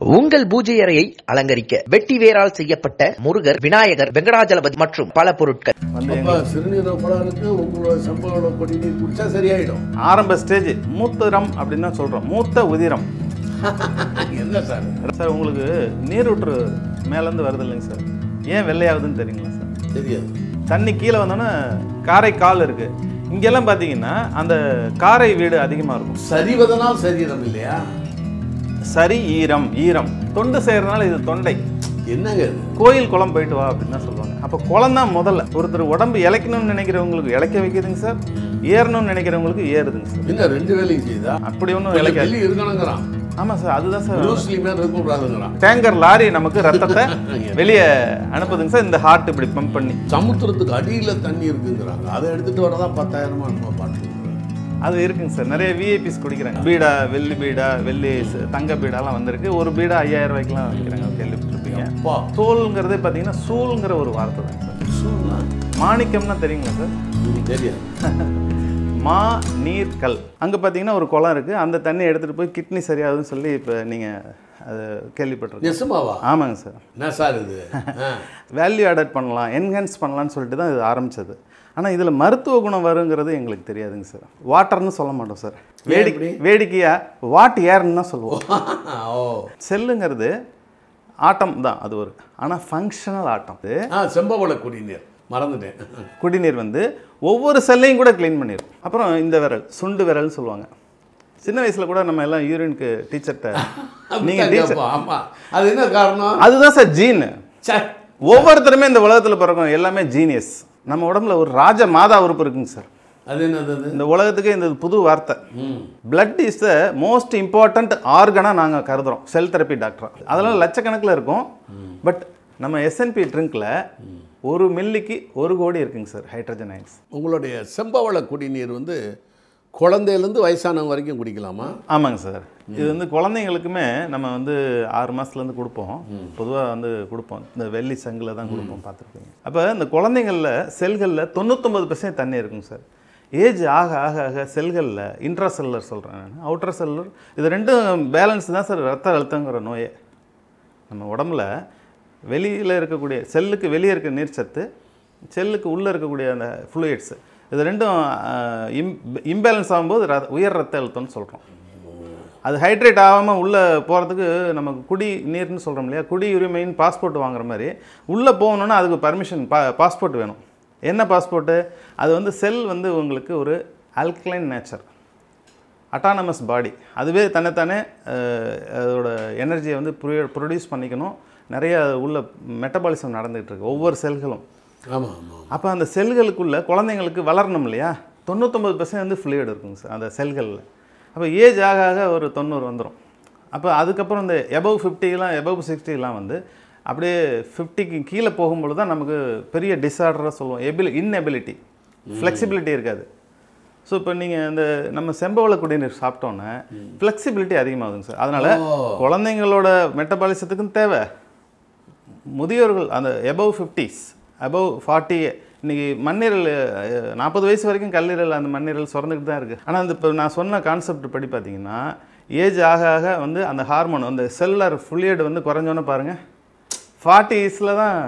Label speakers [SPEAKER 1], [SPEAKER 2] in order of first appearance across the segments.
[SPEAKER 1] உங்கள் பூஜை அறையை அலங்கரிக்க வெட்டி வேரால் செய்யப்பட்ட முருகர் விநாயகர் வெங்கடாஜலபதி மற்றும் பல பொருட்கள்.
[SPEAKER 2] சரியாயிடும்.
[SPEAKER 3] ஆரம்ப ஸ்டேஜ் மூத்தரம் அப்படின்னு தான் சொல்கிறோம் மூத்த உதிரம்.
[SPEAKER 2] என்ன சார்?
[SPEAKER 3] சார் உங்களுக்கு நீரூற்று மேலேருந்து வருது இல்லைங்க சார். ஏன் வெள்ளையாகுதுன்னு தெரியுங்களா சார்?
[SPEAKER 2] தெரியாது.
[SPEAKER 3] தண்ணி கீழே வந்தோன்னே காரை கால் இருக்குது இங்கெல்லாம் பார்த்தீங்கன்னா அந்த காரை வீடு அதிகமாக இருக்கும்.
[SPEAKER 2] சரிவதனால் சரீரம் இல்லையா?
[SPEAKER 3] சரி ஈரம் ஈரம். தொண்டு செய்கிறதுனால இது தொண்டை.
[SPEAKER 2] என்னங்க
[SPEAKER 3] கோயில் குளம் போயிட்டு வா அப்படின்னு தான் சொல்லுவாங்க. அப்போ குளம் தான் முதல்ல. ஒருத்தர் உடம்பு இழைக்கணும்னு நினைக்கிறவங்களுக்கு இழைக்க வைக்குதுங்க சார். ஏறணும்னு நினைக்கிறவங்களுக்கு ஏறுதுங்க சார்.
[SPEAKER 2] என்ன ரெண்டு வேலையும் செய்தா
[SPEAKER 3] அப்படி ஒன்றும் இழைக்காது
[SPEAKER 2] வெளியே இருக்கணுங்கிறான்.
[SPEAKER 3] ஆமாம் சார் அதுதான் சார். டேங்கர் லாரி நமக்கு ரத்தத்தை வெளியே அனுப்புதுங்க சார். இந்த ஹார்ட் இப்படி பம்ப் பண்ணி.
[SPEAKER 2] சமுத்திரத்துக்கு அடியில தண்ணி இருக்குங்கிறாங்க. அதை எடுத்துட்டு வரதான் பத்தாயிரமா நம்ம பாட்டு.
[SPEAKER 3] அது இருக்குங்க சார். நிறைய விஐபிஸ் குடிக்கிறாங்க. பீடா வெள்ளி பீடா வெள்ளி தங்க பீடாலாம் வந்திருக்கு. ஒரு பீடா ஐயாயிரம் ரூபாய்க்குலாம் விற்கிறாங்க. கேள்விப்பட்டிருப்பீங்க தோல்ங்கிறதே பார்த்தீங்கன்னா சூல்ங்கிற ஒரு வார்த்தை தான் சார்.
[SPEAKER 2] சூழ்னா
[SPEAKER 3] மாணிக்கம்னா தெரியுங்களா சார்?
[SPEAKER 2] தெரியாது.
[SPEAKER 3] மா நீர் கல். அங்கே பார்த்தீங்கன்னா ஒரு குளம் இருக்குது அந்த தண்ணி எடுத்துகிட்டு போய் கிட்னி சரியாகுதுன்னு சொல்லி இப்போ நீங்கள் அது கேள்விப்பட்டிருக்கீங்க
[SPEAKER 2] நெசமாவா?
[SPEAKER 3] ஆமாங்க சார்.
[SPEAKER 2] என்ன சார் இது.
[SPEAKER 3] வேல்யூ ஆடட் பண்ணலாம் என்ஹான்ஸ் பண்ணலாம்னு சொல்லிட்டு தான் இது ஆரம்பிச்சது. ஆனால் இதில் மருத்துவ குணம் வருங்கிறது எங்களுக்கு தெரியாதுங்க சார். வாட்டர்னு சொல்ல மாட்டோம் சார். வேடிக்கை வேடிக்கையாக வாட் ஏர்னு தான் சொல்லுவோம்.
[SPEAKER 2] ஓ.
[SPEAKER 3] செல்லுங்கிறது ஆட்டம் தான் அது ஒரு. ஆனால் ஃபங்க்ஷனல் ஆட்டம். இது
[SPEAKER 2] செம்பவள குடிநீர். மறந்துட்டேன்.
[SPEAKER 3] குடிநீர் வந்து ஒவ்வொரு செல்லையும் கூட க்ளீன் பண்ணிடும் அப்புறம் இந்த விரல் சுண்டு விரல்னு சொல்லுவாங்க. சின்ன வயசில் கூட நம்ம எல்லாம் யூரினுக்கு டீச்சர்கிட்ட நீங்கள் டீச்சர்
[SPEAKER 2] அப்பா, ஆமா. அது என்ன காரணம்?
[SPEAKER 3] அதுதான் சார் ஜீன். ஒவ்வொருத்தருமே இந்த உலகத்தில் பிறக்கும் எல்லாமே ஜீனியஸ் நம்ம உடம்புல ஒரு ராஜ மாதா உறுப்பு இருக்குங்க சார்
[SPEAKER 2] அது என்னது
[SPEAKER 3] இந்த உலகத்துக்கு இந்த புது வார்த்தை. blood is the most important ஆர்கனாக நாங்கள் கருதுறோம். செல் தெரப்பி டாக்டரா அதெல்லாம் லட்சக்கணக்கில் இருக்கும். பட் நம்ம எஸ்என்பி ட்ரிங்க்கில் ஒரு மில்லிக்கு ஒரு கோடி இருக்குங்க சார் ஹைட்ரஜன் அயன்ஸ்
[SPEAKER 2] உங்களுடைய செம்பவள குடிநீர் வந்து குழந்தையிலேருந்து வயசானவங்க வரைக்கும் குடிக்கலாமா?
[SPEAKER 3] ஆமாங்க சார். இது வந்து குழந்தைங்களுக்குமே நம்ம வந்து ஆறு மாதத்துலேருந்து கொடுப்போம். பொதுவாக வந்து கொடுப்போம். இந்த வெள்ளி சங்கில் தான் கொடுப்போம் பார்த்துருப்பீங்க. அப்போ இந்த குழந்தைங்களில் செல்களில் தொண்ணூத்தொம்பது பெர்சன்ட் தண்ணி இருக்குங்க சார். ஏஜ் ஆக ஆக ஆக செல்களில் இன்ட்ரா செல்லர் சொல்கிறேன் நான். அவுட்ரா செல்லர் இது ரெண்டும் பேலன்ஸ் தான் சார். ரத்த அழுத்தங்கிற நோயே. நம்ம உடம்புல வெளியில் இருக்கக்கூடிய செல்லுக்கு வெளியே இருக்க நீர்ச்சத்து செல்லுக்கு உள்ளே இருக்கக்கூடிய அந்த ஃப்ளூயிட்ஸ் இது ரெண்டும் இம் இம்பேலன்ஸ் ஆகும்போது ர உயர் ரத்த அழுத்தம்னு சொல்கிறோம் அது ஹைட்ரேட் ஆகாமல் உள்ளே போகிறதுக்கு நமக்கு குடி நீர்னு சொல்கிறோம் இல்லையா? குடி உரிமைன்னு பாஸ்போர்ட் வாங்குற மாதிரி உள்ளே போகணுன்னா அதுக்கு பர்மிஷன் பா பாஸ்போர்ட் வேணும். என்ன பாஸ்போர்ட்டு அது வந்து செல் வந்து உங்களுக்கு ஒரு அல்கலைன் நேச்சர் அட்டானமஸ் பாடி அதுவே தன்னைத்தானே அதோட எனர்ஜியை வந்து ப்ரொடியூஸ் பண்ணிக்கணும். நிறைய உள்ள மெட்டபாலிசம் நடந்துகிட்டு இருக்கு. ஒவ்வொரு செல்களும்
[SPEAKER 2] ஆமாம் ஆமாம்
[SPEAKER 3] அப்போ அந்த செல்களுக்குள்ள குழந்தைங்களுக்கு வளரணும் இல்லையா? தொண்ணூத்தொம்பது பர்சன்ட் வந்து ஃப்ளூயிட் இருக்குங்க சார் அந்த செல்களில். அப்போ ஏஜ் ஆக ஆக ஒரு தொண்ணூறு வந்துடும் அப்போ அதுக்கப்புறம் இந்த எபவ் ஃபிஃப்டிலாம் எபவ் சிக்ஸ்டிலாம் வந்து அப்படியே ஃபிஃப்டிக்கு கீழே போகும்பொழுது தான் நமக்கு பெரிய டிஸார்டராக சொல்லுவோம். எபிலி இன்எபிலிட்டி ஃப்ளெக்சிபிலிட்டி இருக்காது. ஸோ இப்போ நீங்கள் இந்த நம்ம செம்பவள குடிநீர் சாப்பிட்டோன்னே ஃப்ளெக்சிபிலிட்டி அதிகமாகுதுங்க சார். அதனால் குழந்தைங்களோட மெட்டபாலிசத்துக்கும் தேவை. முதியோர்கள் அந்த எபவ் ஃபிஃப்டிஸ் அபவ் ஃபார்ட்டி இன்னைக்கு மண்ணீரல் நாற்பது வயசு வரைக்கும் கல்லீரல் அந்த மண்ணீரல் சுரந்துக்கிட்டு தான் இருக்குது ஆனால் அந்த இப்போ நான் சொன்ன கான்செப்ட் படி பார்த்தீங்கன்னா ஏஜ் ஆக ஆக வந்து அந்த ஹார்மோன் அந்த செல்லர் ஃபுல்லியட் வந்து குறைஞ்சோன்னு பாருங்கள் ஃபார்ட்டிஸில் தான்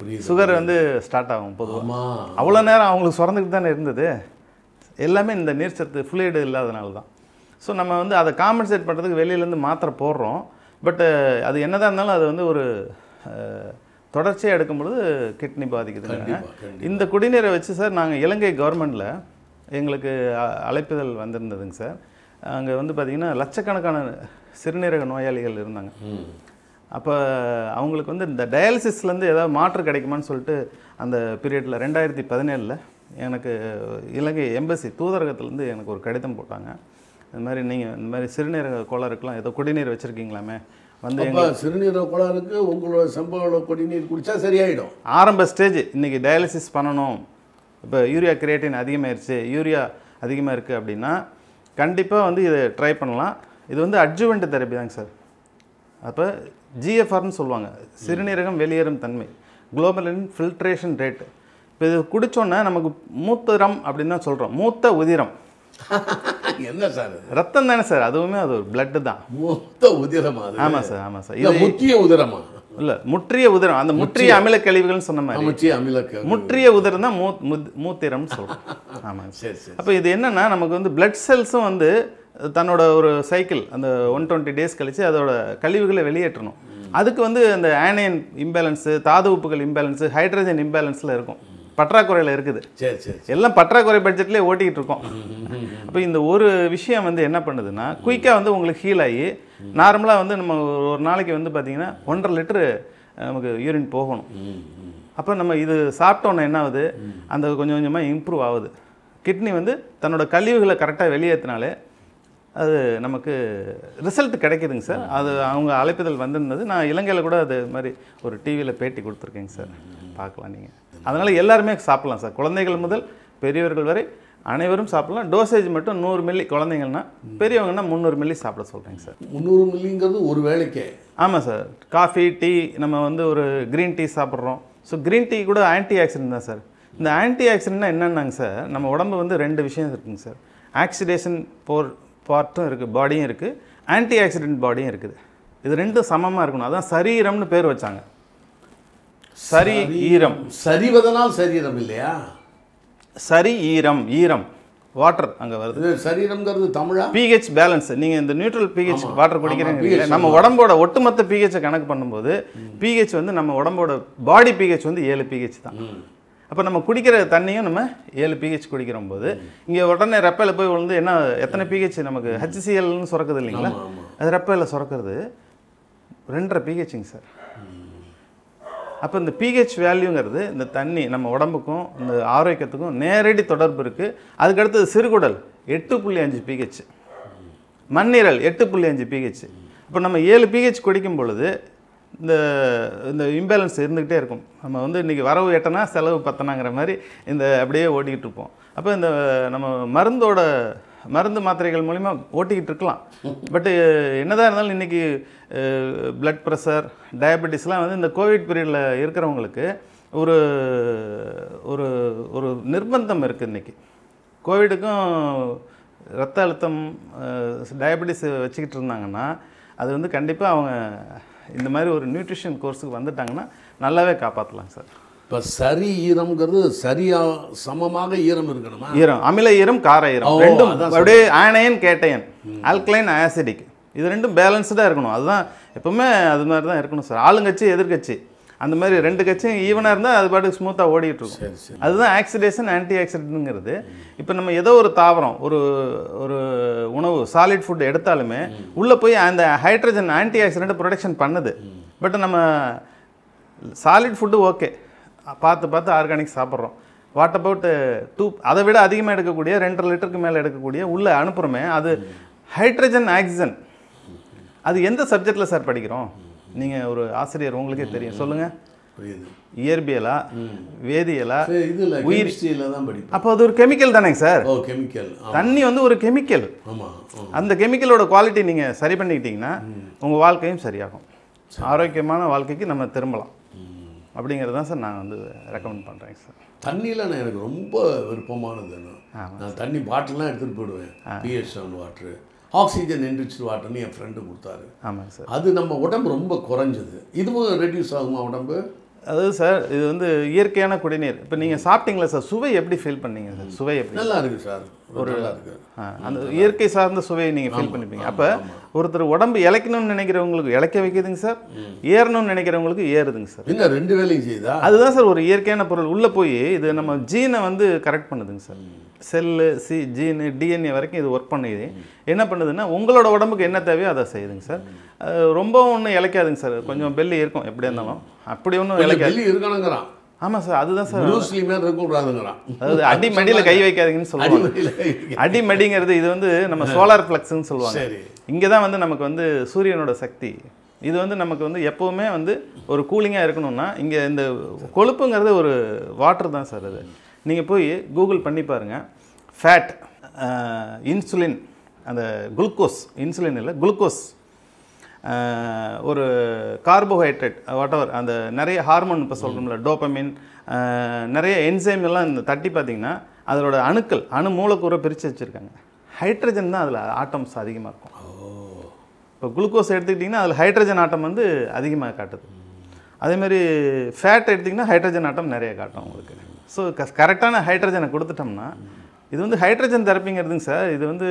[SPEAKER 2] புரியுது
[SPEAKER 3] சுகர் வந்து ஸ்டார்ட் ஆகும் பொதுவாக அவ்வளோ நேரம் அவங்களுக்கு சுரந்துக்கிட்டு தானே இருந்தது. எல்லாமே இந்த நீர்ச்சத்து ஃப்ளூயிடு இல்லாதனால தான். ஸோ நம்ம வந்து அதை காம்பன்சேட் பண்ணுறதுக்கு வெளியிலேருந்து மாத்திரை போடுறோம். பட்டு அது என்னதான் இருந்தாலும் அது வந்து ஒரு தொடர்ச்சியாக எடுக்கும் பொழுது கிட்னி பாதிக்குதுங்க. இந்த குடிநீரை வச்சு சார் நாங்கள் இலங்கை கவர்மெண்ட்டில் எங்களுக்கு அழைப்புதல் வந்திருந்ததுங்க சார். அங்கே வந்து பார்த்திங்கன்னா லட்சக்கணக்கான சிறுநீரக நோயாளிகள் இருந்தாங்க. அப்போ அவங்களுக்கு வந்து இந்த டயாலிசிஸ்லேருந்து ஏதாவது மாற்று கிடைக்குமான்னு சொல்லிட்டு அந்த பீரியடில் ரெண்டாயிரத்தி பதினேழில் எனக்கு இலங்கை எம்பசி தூதரகத்துலேருந்து எனக்கு ஒரு கடிதம் போட்டாங்க. இந்த மாதிரி நீங்கள் இந்த மாதிரி சிறுநீரக கோளாறுக்கெலாம் ஏதோ குடிநீர் வச்சுருக்கீங்களாமே வந்து
[SPEAKER 2] சிறுநீரக கோளாறுக்கு உங்களோட செம்பவள குடிநீர் குடிச்சா சரியாயிடும்.
[SPEAKER 3] ஆரம்ப ஸ்டேஜ். இன்றைக்கி டயாலிசிஸ் பண்ணணும். இப்போ யூரியா கிரியேட்டின் அதிகமாயிருச்சு. யூரியா அதிகமாக இருக்குது அப்படின்னா கண்டிப்பாக வந்து இதை ட்ரை பண்ணலாம். இது வந்து அட்ஜுவெண்ட் தெரப்பி தாங்க சார். அப்போ ஜிஎஃப்ஆர்னு சொல்லுவாங்க. சிறுநீரகம் வெளியேறும் தன்மை. குளோபலின் ஃபில்ட்ரேஷன் ரேட் இப்போ இது குடித்தோன்னே நமக்கு மூத்தரம் அப்படின்னு தான் சொல்கிறோம் மூத்த உதிரம்.
[SPEAKER 2] என்ன சார்?
[SPEAKER 3] ரத்தம் தானே சார் அதுவுமே அது ஒரு பிளட்டு தான்.
[SPEAKER 2] மொத்த உதிரமா
[SPEAKER 3] ஆமாம் சார் ஆமாம் சார். இது
[SPEAKER 2] முத்திய உதிரமா?
[SPEAKER 3] இல்லை முற்றிய உதிரம். அந்த முற்றிய அமில கழிவுகள்னு சொன்ன மாதிரி.
[SPEAKER 2] முத்திய அமிலக்க
[SPEAKER 3] முற்றிய உதிரம் தான் மூ முத்- மூத்திரம்னு சொல்கிறோம் ஆமாங்க
[SPEAKER 2] சரி சரி
[SPEAKER 3] அப்போ இது என்னன்னா நமக்கு வந்து பிளட் செல்ஸும் வந்து தன்னோட ஒரு சைக்கிள் அந்த ஒன் டுவெண்ட்டி டேஸ் கழிச்சு அதோட கழிவுகளை வெளியேற்றணும். அதுக்கு வந்து அந்த ஆனையன் இம்பேலன்ஸு தாது உப்புகள் இம்பேலன்ஸு ஹைட்ரஜன் இம்பேலன்ஸில் இருக்கும். பற்றாக்குறையில் இருக்குது.
[SPEAKER 2] சரி சரி
[SPEAKER 3] எல்லாம் பற்றாக்குறை பட்ஜெட்லேயே ஓட்டிக்கிட்டு இருக்கோம். அப்போ இந்த ஒரு விஷயம் வந்து என்ன பண்ணுதுன்னா குயிக்காக வந்து உங்களுக்கு ஹீல் ஆகி நார்மலாக வந்து நம்ம ஒரு நாளைக்கு வந்து பார்த்தீங்கன்னா ஒன்றரை லிட்டரு நமக்கு யூரின் போகணும். அப்போ நம்ம இது சாப்பிட்டோன்னே என்ன ஆகுது? அந்த கொஞ்சம் கொஞ்சமாக இம்ப்ரூவ் ஆகுது. கிட்னி வந்து தன்னோட கழிவுகளை கரெக்டாக வெளியேற்றினாலே அது நமக்கு ரிசல்ட் கிடைக்குதுங்க சார். அது அவங்க அழைப்புதல் வந்திருந்தது. நான் இலங்கையில் கூட அது மாதிரி ஒரு டிவியில் பேட்டி கொடுத்துருக்கேங்க சார். பார்க்கலாம் நீங்கள் அதனால் எல்லாருமே சாப்பிட்லாம் சார். குழந்தைகள் முதல் பெரியவர்கள் வரை அனைவரும் சாப்பிடலாம். டோசேஜ் மட்டும் நூறு மில்லி குழந்தைங்கள்னா பெரியவங்கன்னா முந்நூறு மில்லி சாப்பிட சொல்கிறேங்க சார்.
[SPEAKER 2] முந்நூறு மில்லிங்கிறது ஒரு வேளைக்கே
[SPEAKER 3] ஆமாம் சார். காஃபி டீ நம்ம வந்து ஒரு க்ரீன் டீ சாப்பிட்றோம். ஸோ க்ரீன் டீ கூட ஆன்டி ஆக்சிடென்ட் தான் சார். இந்த ஆன்டி ஆக்சிடென்ட்னா என்னென்னாங்க சார் நம்ம உடம்பு வந்து ரெண்டு விஷயம் இருக்குங்க சார். ஆக்சிடேஷன் போர் பார்ட்டும் இருக்குது பாடியும் இருக்குது ஆன்டி ஆக்சிடென்ட் பாடியும் இருக்குது. இது ரெண்டும் சமமாக இருக்கணும். அதான் சரீரம்னு பேர் வச்சாங்க. சரி ஈரம்
[SPEAKER 2] சரிவதனால் சரீரம் இல்லையா
[SPEAKER 3] சரி ஈரம் ஈரம் வாட்டர் அங்கே வருது
[SPEAKER 2] சரீரம்ங்கிறது தமிழா
[SPEAKER 3] பிஹெச் பேலன்ஸ் நீங்கள் இந்த நியூட்ரல் பிஹெச் வாட்டர் குடிக்கிறீங்க நம்ம உடம்போட ஒட்டுமொத்த பிஹெச்சை கணக்கு பண்ணும்போது பிஹெச் வந்து நம்ம உடம்போட பாடி பிஹெச் வந்து ஏழு பிஹெச் தான் அப்போ நம்ம குடிக்கிற தண்ணியும் நம்ம ஏழு பிஹெச் குடிக்கிற போது இங்கே உடனே ரெப்பையில் போய் விழுந்து என்ன எத்தனை பிஹெச் நமக்கு ஹச்சிசிஎல்னு சுரக்குது இல்லைங்களா அது ரெப்பையில் சுரக்கிறது ரெண்டரை பிஹெச்சுங்க சார் அப்போ இந்த பிஹெச் வேல்யூங்கிறது இந்த தண்ணி நம்ம உடம்புக்கும் இந்த ஆரோக்கியத்துக்கும் நேரடி தொடர்பு இருக்குது அதுக்கடுத்தது சிறுகுடல் எட்டு புள்ளி அஞ்சு பிஹெச் மண்ணீரல் எட்டு புள்ளி அஞ்சு பிஹெச் இப்போ நம்ம ஏழு பிஹெச் குடிக்கும் பொழுது இந்த இந்த இம்பேலன்ஸ் இருந்துக்கிட்டே இருக்கும். நம்ம வந்து இன்றைக்கி வரவு எட்டனா செலவு பத்தனாங்கிற மாதிரி இந்த அப்படியே ஓட்டிக்கிட்டு இருப்போம். அப்போ இந்த நம்ம மருந்தோட மருந்து மாத்திரைகள் மூலிமா ஓட்டிக்கிட்டு இருக்கலாம். பட்டு என்னதான் இருந்தாலும் இன்றைக்கி பிளட் ப்ரெஷர் டயபெட்டிஸ்லாம் வந்து இந்த கோவிட் பீரியடில் இருக்கிறவங்களுக்கு ஒரு ஒரு ஒரு நிர்பந்தம் இருக்குது இன்றைக்கி கோவிடுக்கும் ரத்த அழுத்தம் டயபெட்டிஸ் வச்சுக்கிட்டு இருந்தாங்கன்னா அது வந்து கண்டிப்பாக அவங்க இந்த மாதிரி ஒரு நியூட்ரிஷன் கோர்ஸுக்கு வந்துட்டாங்கன்னா நல்லாவே காப்பாற்றலாம் சார்.
[SPEAKER 2] இப்போ சரி ஈரம்ங்கிறது சரியா சமமாக ஈரம் இருக்கணுமா?
[SPEAKER 3] ஈரம் அமில ஈரம் கார ஈரம். ரெண்டும் அப்படியே ஆனையன் கேட்டையன். ஆல்கலைன் ஆசிடிக் இது ரெண்டும் பேலன்ஸ்டாக இருக்கணும். அதுதான் எப்பவுமே அது மாதிரி தான் இருக்கணும் சார் ஆளுங்கட்சி எதிர்கட்சி. அந்த மாதிரி ரெண்டு கட்சியும் ஈவனாக இருந்தால் அது பாட்டுக்கு ஸ்மூத்தாக ஓடிட்டு இருக்கும். அதுதான் ஆக்சிடேஷன் ஆன்டி ஆக்சிடென்ட்ங்கிறது இப்போ நம்ம ஏதோ ஒரு தாவரம் ஒரு ஒரு உணவு சாலிட் ஃபுட் எடுத்தாலுமே உள்ளே போய் அந்த ஹைட்ரஜன் ஆன்டி ஆக்சிடென்ட் ப்ரொடக்ஷன் பண்ணுது பட் நம்ம சாலிட் ஃபுட்டு ஓகே. பார்த்து பார்த்து ஆர்கானிக் சாப்பிட்றோம். வாட் அபவுட் டூ அதை விட அதிகமாக எடுக்கக்கூடிய ரெண்டரை லிட்டருக்கு மேலே எடுக்கக்கூடிய உள்ளே அனுப்புகிறோமே அது ஹைட்ரஜன் ஆக்சிஜன் அது எந்த சப்ஜெக்டில் சார் படிக்கிறோம்? நீங்கள் ஒரு ஆசிரியர் உங்களுக்கே தெரியும். சொல்லுங்கள் இயற்பியலா வேதியியலா
[SPEAKER 2] தான் படிப்பேன்
[SPEAKER 3] அப்போ அது ஒரு கெமிக்கல் தானேங்க சார்
[SPEAKER 2] கெமிக்கல்
[SPEAKER 3] தண்ணி வந்து ஒரு கெமிக்கல். அந்த கெமிக்கலோட குவாலிட்டி நீங்கள் சரி பண்ணிக்கிட்டீங்கன்னா உங்கள் வாழ்க்கையும் சரியாகும். ஆரோக்கியமான வாழ்க்கைக்கு நம்ம திரும்பலாம். அப்படிங்கிறது தான் சார் நான் வந்து ரெக்கமெண்ட் பண்ணுறேங்க சார்.
[SPEAKER 2] தண்ணியில் நான் எனக்கு ரொம்ப விருப்பமானது நான் தண்ணி பாட்டிலாம் எடுத்துகிட்டு போயிடுவேன். BS seven water oxygen enrich வாட்டர்னு என் ஃப்ரெண்டு கொடுத்தாரு.
[SPEAKER 3] ஆமாங்க சார்.
[SPEAKER 2] அது நம்ம உடம்பு ரொம்ப குறைஞ்சது. இதுவும் ரெடியூஸ் ஆகுமா உடம்பு?
[SPEAKER 3] அதாவது சார் இது வந்து இயற்கையான குடிநீர். இப்போ நீங்கள் சாப்பிட்டீங்களா சார்? சுவை எப்படி ஃபீல் பண்ணீங்க சார்? சுவை எப்படி?
[SPEAKER 2] நல்லா இருக்கு சார். ஒரு நல்லா இருக்கு.
[SPEAKER 3] ஆ, அந்த இயற்கை சார்ந்த சுவையை நீங்கள் ஃபீல் பண்ணிப்பீங்க. அப்போ ஒருத்தர் உடம்பு இழைக்கணும்னு நினைக்கிறவங்களுக்கு இழைக்க வைக்குதுங்க சார். ஏறணும்னு நினைக்கிறவங்களுக்கு ஏறுதுங்க சார்.
[SPEAKER 2] என்ன ரெண்டு வேலையும் செய்யுதா?
[SPEAKER 3] அதுதான் சார் ஒரு இயற்கையான பொருள். உள்ளே போய் இது நம்ம ஜீனை வந்து கரெக்ட் பண்ணுதுங்க sir. Cell C gene DNA வரைக்கும் இது ஒர்க் பண்ணுது. என்ன பண்ணுதுன்னா உங்களோட உடம்புக்கு என்ன தேவையோ அதை செய்யுதுங்க சார். அது ரொம்ப ஒன்றும் இழைக்காதுங்க சார். கொஞ்சம் பெல்லி இருக்கும் எப்படியா இருந்தாலும். அப்படி ஒன்றும் இழைக்காது.
[SPEAKER 2] இருக்கணுங்கிறான்.
[SPEAKER 3] ஆமாம் சார் அதுதான் சார்.
[SPEAKER 2] ப்ரூஸ்லி மாதிரி இருக்கக்கூடாதுங்கிறான்
[SPEAKER 3] அதாவது அடி மடியில் கை வைக்காதீங்கன்னு சொல்லுவாங்க.
[SPEAKER 2] அடிமடியில்
[SPEAKER 3] அடி மடிங்கிறது இது வந்து நம்ம சோலார் ஃப்ளக்ஸ்னு சொல்லுவாங்க. இங்கே தான் வந்து நமக்கு வந்து சூரியனோட சக்தி. இது வந்து நமக்கு வந்து எப்போவுமே வந்து ஒரு கூலிங்காக இருக்கணும்னா இங்கே இந்த கொழுப்புங்கிறது ஒரு வாட்டர் தான் சார் அது. நீங்கள் போய் கூகுள் பண்ணி பாருங்கள் ஃபேட் இன்சுலின் அந்த குளுக்கோஸ் இன்சுலின் இல்லை குளுக்கோஸ் ஒரு கார்போஹைட்ரேட் வாட்டவர் அந்த நிறைய ஹார்மோன் இப்போ சொல்கிறோம்ல டோப்பமின் நிறைய என்சைம் எல்லாம் இந்த தட்டி பார்த்தீங்கன்னா அதோட அணுக்கள் அணு மூலக்கூறை பிரித்து வச்சுருக்காங்க. ஹைட்ரஜன் தான் அதில் ஆட்டம்ஸ் அதிகமாக இருக்கும். இப்போ குளுக்கோஸ் எடுத்துக்கிட்டிங்கன்னா அதில் ஹைட்ரஜன் ஆட்டம் வந்து அதிகமாக காட்டுது. அதேமாரி ஃபேட் எடுத்திங்கன்னா ஹைட்ரஜன் ஆட்டம் நிறைய காட்டும் உங்களுக்கு. ஸோ கரெக்டான ஹைட்ரஜனை கொடுத்துட்டோம்னா இது வந்து ஹைட்ரஜன் தெரப்பிங்கிறதுங்க சார். இது வந்து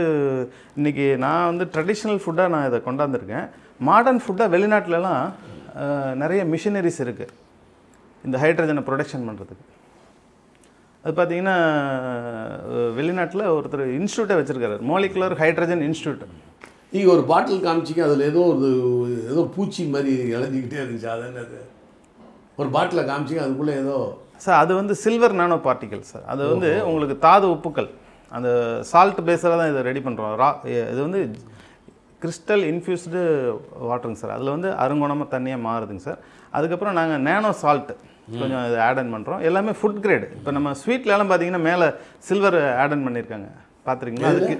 [SPEAKER 3] இன்றைக்கி நான் வந்து ட்ரெடிஷ்னல் ஃபுட்டாக நான் இதை கொண்டாந்துருக்கேன். மாடர்ன் ஃபுட்டாக வெளிநாட்டிலலாம் நிறைய மிஷினரிஸ் இருக்குது இந்த ஹைட்ரஜனை ப்ரொடக்ஷன் பண்ணுறதுக்கு அது பார்த்தீங்கன்னா வெளிநாட்டில் ஒருத்தர் இன்ஸ்டியூட்டை வச்சுருக்காரு. மோலிகுலர் ஹைட்ரஜன் இன்ஸ்டியூட்
[SPEAKER 2] நீங்கள் ஒரு பாட்டில் காமிச்சிங்க அதில் ஏதோ ஒரு ஏதோ பூச்சி மாதிரி இழஞ்சிக்கிட்டே இருந்துச்சு. அது என்னது? ஒரு பாட்டிலை காமிச்சிங்க அதுக்குள்ளே ஏதோ
[SPEAKER 3] சார் அது வந்து சில்வர் நானோ பார்ட்டிகல் சார். அது வந்து உங்களுக்கு தாது உப்புக்கள். அந்த சால்ட் பேஸில் தான் இதை ரெடி பண்ணுறோம் ரா இது வந்து கிறிஸ்டல் இன்ஃப்யூஸ்டு வாட்டருங்க சார். அதில் வந்து அருங்குணமாக தண்ணியாக மாறுதுங்க சார். அதுக்கப்புறம் நாங்கள் நேனோ சால்ட் கொஞ்சம் இது ஆட் ஆன் பண்ணுறோம் எல்லாமே ஃபுட் கிரேடு இப்போ நம்ம ஸ்வீட்லலாம் பார்த்தீங்கன்னா மேலே சில்வர் ஆட் ஆன் பண்ணியிருக்காங்க பார்த்துருக்கீங்களா அதுக்கு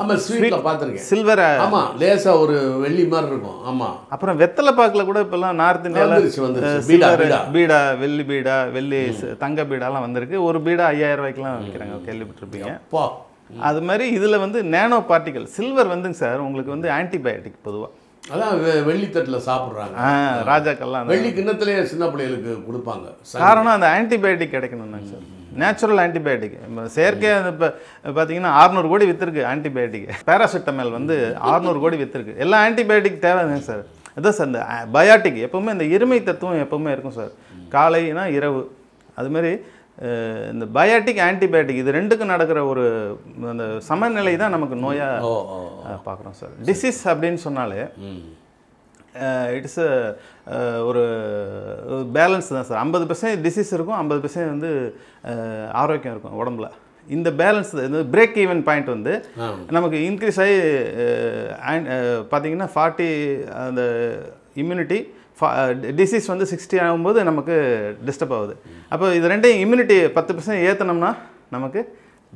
[SPEAKER 2] ஆமாம் ஸ்வீட்டில் பார்த்துருக்கேன்.
[SPEAKER 3] சில்வர்
[SPEAKER 2] ஆமாம் லேசாக ஒரு வெள்ளி மாதிரி இருக்கும். ஆமாம்
[SPEAKER 3] அப்புறம் வெத்தலை பாக்கில் கூட இப்போல்லாம் நார்த்
[SPEAKER 2] வந்துருச்சு, வந்துருச்சு.
[SPEAKER 3] இந்தியாவில்
[SPEAKER 2] பீடா,
[SPEAKER 3] வெள்ளி பீடா வெள்ளி தங்க பீடாலாம் வந்திருக்கு. ஒரு பீடா ஐயாயிரம் ரூபாய்க்குலாம் விற்கிறாங்க. கேள்விப்பட்டிருப்பீங்க.
[SPEAKER 2] அப்பா
[SPEAKER 3] அது மாதிரி இதில் வந்து நேனோ பார்ட்டிகல் சில்வர் வந்துங்க சார். உங்களுக்கு வந்து ஆன்டிபயோட்டிக் பொதுவாக
[SPEAKER 2] அதான் வெள்ளித்தட்டில் சாப்பிட்றாங்க.
[SPEAKER 3] ராஜாக்கள்லாம்
[SPEAKER 2] வெள்ளி கிண்ணத்திலே சின்ன பிள்ளைகளுக்கு கொடுப்பாங்க.
[SPEAKER 3] காரணம் அந்த ஆன்டிபயோட்டிக் கிடைக்கணும் சார். நேச்சுரல் ஆன்டிபயோட்டிக் செயற்கையாக அந்த இப்போ பார்த்தீங்கன்னா 600 கோடி விற்றுருக்கு ஆன்டிபயோட்டிக் பேராசிட்டமல் வந்து 600 கோடி விற்றுருக்கு எல்லா ஆன்டிபயோட்டிக் தேவைங்க சார் அதான் சார் இந்த பயாட்டிக் எப்பவுமே இந்த இருமை தத்துவம் எப்பவுமே இருக்கும் சார் காலைனா இரவு. அதுமாரி இந்த பயாட்டிக் ஆன்டிபயோட்டிக் இது ரெண்டுக்கும் நடக்கிற ஒரு அந்த சமநிலை தான் நமக்கு நோயாக பார்க்குறோம் சார் டிசீஸ் அப்படின்னு சொன்னாலே இட்ஸ் ஒரு பேலன்ஸ் தான் சார். ஐம்பது பர்சன்ட் டிசீஸ் இருக்கும் ஐம்பது பர்சன்ட் வந்து ஆரோக்கியம் இருக்கும் உடம்புல. இந்த பேலன்ஸ் இந்த பிரேக் ஈவன் பாயிண்ட் வந்து. நமக்கு இன்க்ரீஸ் ஆகி பார்த்தீங்கன்னா ஃபார்ட்டி அந்த இம்யூனிட்டி டிசீஸ் வந்து சிக்ஸ்டி ஆகும்போது நமக்கு டிஸ்டர்ப் ஆகுது. அப்போ இது ரெண்டையும் இம்யூனிட்டி பத்து பர்சன்ட் ஏற்றுனோம்னா நமக்கு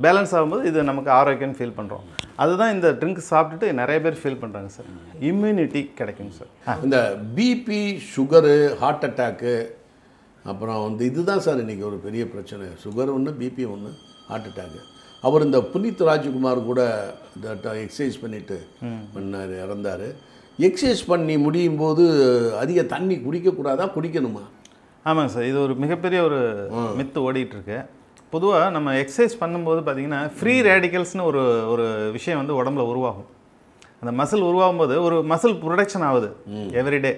[SPEAKER 3] பேலன்ஸ் ஆகும்போது இது நமக்கு ஆரோக்கியம்னு ஃபீல் பண்ணுறோம் அதுதான் இந்த ட்ரிங்க் சாப்பிட்டுட்டு நிறைய பேர் ஃபீல் பண்ணுறாங்க சார். இம்யூனிட்டி கிடைக்குங்க சார்.
[SPEAKER 2] இந்த பிபி சுகரு ஹார்ட் அட்டாக்கு அப்புறம் வந்து இதுதான் சார் இன்றைக்கி ஒரு பெரிய பிரச்சனை. சுகர் ஒன்று பிபி ஒன்று ஹார்ட் அட்டாக்கு அவர் இந்த புனித் ராஜ்குமார் கூட எக்ஸசைஸ் பண்ணிட்டு பண்ணார் இறந்தார். எக்ஸசைஸ் பண்ணி முடியும் போது அதிக தண்ணி குடிக்கக்கூடாதா? குடிக்கணுமா?
[SPEAKER 3] ஆமாங்க சார். இது ஒரு மிகப்பெரிய ஒரு மித்து ஓடிட்டு இருக்கு. பொதுவாக நம்ம எக்ஸசைஸ் பண்ணும்போது பார்த்தீங்கன்னா ஃப்ரீ ரேடிக்கல்ஸ்னு ஒரு ஒரு விஷயம் வந்து உடம்புல உருவாகும். அந்த மசில் உருவாகும் போது ஒரு மசில் ப்ரொடக்ஷன் ஆகுது எவ்ரிடே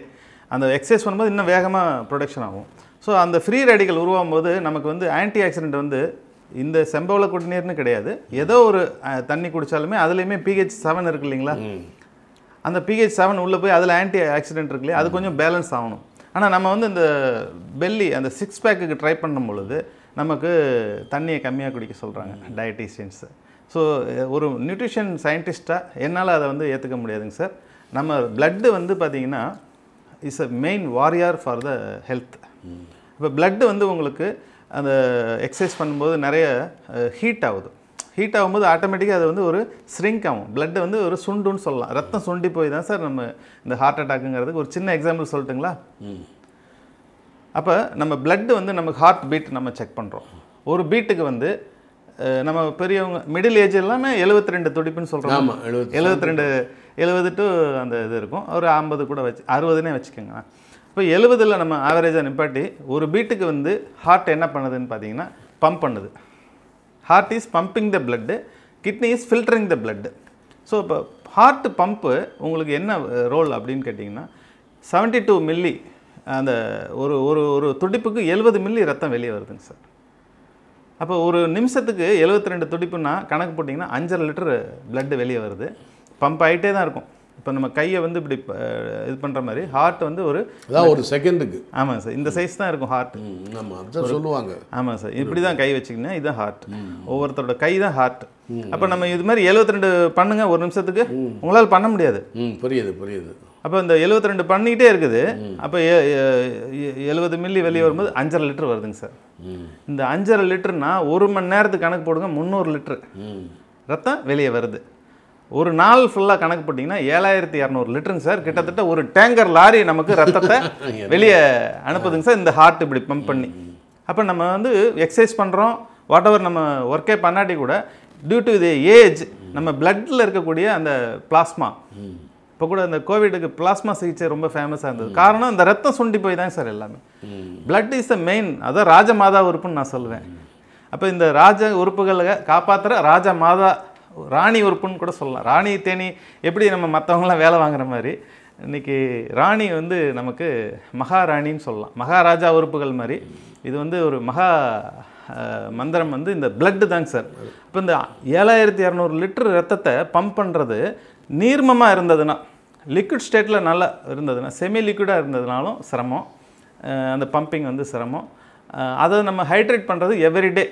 [SPEAKER 3] அந்த எக்ஸசைஸ் பண்ணும்போது இன்னும் வேகமாக ப்ரொடக்ஷன் ஆகும். ஸோ அந்த ஃப்ரீ ரேடிக்கல் உருவாகும் போது நமக்கு வந்து ஆன்டி ஆக்சிடென்ட் வந்து இந்த செம்பவள குடிநீர்னு கிடையாது. ஏதோ ஒரு தண்ணி குடித்தாலுமே அதுலேயுமே பிஹெச் செவன் இருக்கு இல்லைங்களா? அந்த பிஹெச் செவன் உள்ளே போய் அதில் ஆன்டி ஆக்சிடென்ட் இருக்கு இல்லையா? அது கொஞ்சம் பேலன்ஸ் ஆகணும். ஆனால் நம்ம வந்து இந்த பெல்லி அந்த சிக்ஸ் பேக்குக்கு ட்ரை பண்ணும் பொழுது நமக்கு தண்ணியை கம்மியாக குடிக்க சொல்கிறாங்க டயட்டீஷியன்ஸு ஸோ ஒரு நியூட்ரிஷன் சயின்டிஸ்ட்டாக என்னால் அதை வந்து ஏற்றுக்க முடியாதுங்க சார். நம்ம பிளட்டு வந்து பார்த்திங்கன்னா is a main warrior for the health இப்போ blood வந்து உங்களுக்கு அந்த எக்ஸசைஸ் பண்ணும்போது நிறைய ஹீட் ஆகுது. ஹீட் ஆகும்போது ஆட்டோமேட்டிக்காக அது வந்து ஒரு ஸ்ரிங்க் ஆகும். Blood வந்து ஒரு சுண்டுன்னு சொல்லலாம். ரத்தம் சுண்டி போய் தான் சார் நம்ம இந்த ஹார்ட் அட்டாக்குங்கிறதுக்கு ஒரு சின்ன எக்ஸாம்பிள் சொல்லட்டுங்களா? அப்போ நம்ம blood வந்து நமக்கு ஹார்ட் பீட் நம்ம செக் பண்ணுறோம் ஒரு பீட்டுக்கு வந்து நம்ம பெரியவங்க மிடில் ஏஜ் எல்லாமே 72 ரெண்டு துடிப்புன்னு சொல்கிறோம்
[SPEAKER 2] ஆமா, 72.
[SPEAKER 3] எழுபத்தி ரெண்டு எழுபது டு அந்த இது இருக்கும். ஒரு ஐம்பது கூட வச்சு அறுபதுனே வச்சுக்கோங்க இப்போ எழுபதில் நம்ம ஆவரேஜாக நிப்பாட்டி ஒரு பீட்டுக்கு வந்து ஹார்ட் என்ன பண்ணுதுன்னு பார்த்தீங்கன்னா பம்ப் பண்ணுது. Heart is pumping the blood kidney is filtering the blood. So இப்போ ஹார்ட் பம்ப்பு உங்களுக்கு என்ன ரோல் அப்படின்னு கேட்டிங்கன்னா 72 டூ மில்லி அந்த ஒரு ஒரு ஒரு துடிப்புக்கு எழுபது மில்லி ரத்தம் வெளியே வருதுங்க சார். அப்போ ஒரு நிமிஷத்துக்கு 72 ரெண்டு துடிப்புனா கணக்கு போட்டிங்கன்னா அஞ்சரை லிட்டர் blood வெளியே வருது. பம்ப் ஆகிட்டே தான் இருக்கும். இப்போ நம்ம கையை வந்து இப்படி இது பண்ணுற மாதிரி ஹார்ட் வந்து ஒரு
[SPEAKER 2] ஒரு செகண்டுக்கு
[SPEAKER 3] ஆமாம் சார். இந்த சைஸ் தான் இருக்கும் ஹார்ட்
[SPEAKER 2] ம் ஆமாம் அப்படிதான் சொல்லுவாங்க.
[SPEAKER 3] ஆமாம் சார். இப்படி தான் கை வச்சிங்கன்னா இதுதான் ஹார்ட் ஒவ்வொருத்தரோட கை தான் ஹார்ட் அப்போ நம்ம இது மாதிரி 72 ரெண்டு பண்ணுங்க ஒரு நிமிஷத்துக்கு. உங்களால் பண்ண முடியாது.
[SPEAKER 2] புரியுது புரியுது.
[SPEAKER 3] அப்போ இந்த 72 ரெண்டு பண்ணிக்கிட்டே இருக்குது. அப்போ எழுபது மில்லி வெளியே வரும்போது அஞ்சரை லிட்டர் வருதுங்க சார். இந்த அஞ்சரை லிட்டர்னா ஒரு மணி நேரத்துக்கு கணக்கு போடுங்க முந்நூறு லிட்டர். ரத்தம் வெளியே வருது. ஒரு நாள் ஃபுல்லாக கணக்கு போட்டிங்கன்னா ஏழாயிரத்தி இரநூறு லிட்டருங்க சார். கிட்டத்தட்ட ஒரு டேங்கர் லாரி நமக்கு ரத்தத்தை வெளியே அனுப்புதுங்க சார். இந்த ஹார்ட் இப்படி பம்ப் பண்ணி. அப்போ நம்ம வந்து எக்ஸசைஸ் பண்ணுறோம் வாட் எவர் நம்ம ஒர்க்கே பண்ணாட்டி கூட டியூ டு தி ஏஜ் நம்ம பிளட்டில் இருக்கக்கூடிய அந்த பிளாஸ்மா இப்போ கூட இந்த கோவிடுக்கு பிளாஸ்மா சிகிச்சை ரொம்ப ஃபேமஸாக இருந்தது. காரணம் இந்த ரத்தம் சுண்டி போய் தான் சார் எல்லாமே. பிளட் இஸ் த மெயின் அதான் ராஜ மாதா உறுப்புன்னு நான் சொல்லுவேன் அப்போ இந்த ராஜ உறுப்புகளை காப்பாற்றுற ராஜ மாதா ராணி உறுப்புன்னு கூட சொல்லலாம். ராணி தேனி எப்படி நம்ம மற்றவங்களாம் வேலை வாங்குற மாதிரி இன்னைக்கு ராணி வந்து நமக்கு மகாராணின்னு சொல்லலாம். மகாராஜா உறுப்புகள் மாதிரி. இது வந்து ஒரு மகா மந்திரம் வந்து இந்த பிளட்டு தாங்க சார். இப்போ இந்த ஏழாயிரத்தி இரநூறு லிட்டர் ரத்தத்தை பம்ப் பண்ணுறது நீர்மமாக இருந்ததுன்னா லிக்விட் ஸ்டேட்டில் நல்லா இருந்ததுன்னா செமி லிக்விடாக இருந்ததுனாலும் சிரமம். அந்த பம்பிங் வந்து சிரமம். அதை நம்ம ஹைட்ரேட் பண்ணுறது எவ்ரிடே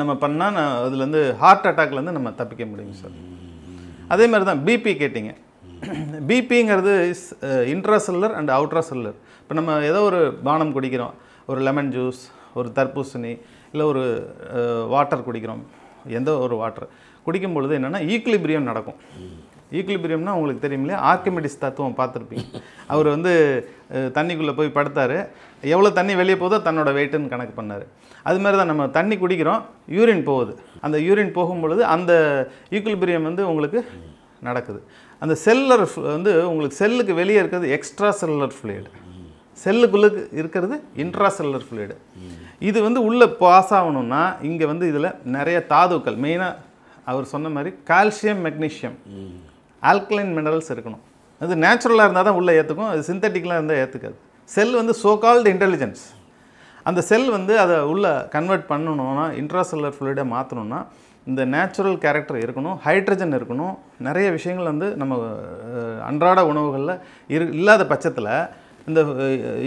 [SPEAKER 3] நம்ம பண்ணால் நான் அதுலேருந்து ஹார்ட் அட்டாக்லேருந்து நம்ம தப்பிக்க முடியும் சார். அதே மாதிரி தான் பிபி கேட்டிங்க. பிபிங்கிறது இஸ் இன்ட்ராசெல்லர் அண்ட் அவுட்ராசெல்லர் இப்போ நம்ம ஏதோ ஒரு பானம் குடிக்கிறோம். ஒரு லெமன் ஜூஸ் ஒரு தர்பூசணி இல்லை ஒரு வாட்டர் குடிக்கிறோம். எந்த ஒரு வாட்டர் குடிக்கும் பொழுது என்னென்னா ஈக்லிபிரியம் நடக்கும். ஈக்லிபிரியம்னா உங்களுக்கு தெரியும் இல்லையா? ஆர்கிமெடிஸ் தத்துவம் பார்த்துருப்பீங்க. அவர் வந்து தண்ணிக்குள்ளே போய் படுத்தார். எவ்வளோ தண்ணி வெளியே போதோ தன்னோட வெயிட்டுன்னு கணக்கு பண்ணார். அது மாதிரி தான் நம்ம தண்ணி குடிக்கிறோம் யூரின் போகுது. அந்த யூரின் போகும் பொழுது அந்த ஈக்குலிபிரியம் வந்து உங்களுக்கு நடக்குது. அந்த செல்லர் வந்து உங்களுக்கு செல்லுக்கு வெளியே இருக்கிறது எக்ஸ்ட்ரா செல்லுலர் ஃப்ளூயிடு செல்லுக்குள்ளே இருக்கிறது இன்ட்ரா செல்லுலர் ஃப்ளூயிடு இது வந்து உள்ளே பாஸ் ஆகணும்னா இங்கே வந்து இதில் நிறைய தாதுக்கள் மெயினாக அவர் சொன்ன மாதிரி கால்சியம் மெக்னீஷியம் ஆல்கலைன் மினரல்ஸ் இருக்கணும். அது நேச்சுரலாக இருந்தால் தான் உள்ளே ஏற்றுக்கும் அது சிந்தட்டிக்கலாக இருந்தால் ஏற்றுக்காது செல் வந்து சோ கால்டு இன்டெலிஜென்ஸ் அந்த செல் வந்து அதை உள்ளே கன்வெர்ட் பண்ணணும்னா இன்ட்ராசெல்லர் ஃப்ளூயிடை மாற்றணும்னா இந்த நேச்சுரல் கேரக்டர் இருக்கணும் ஹைட்ரஜன் இருக்கணும் நிறைய விஷயங்கள் வந்து நம்ம அன்றாட உணவுகளில் இரு இல்லாத பட்சத்தில் இந்த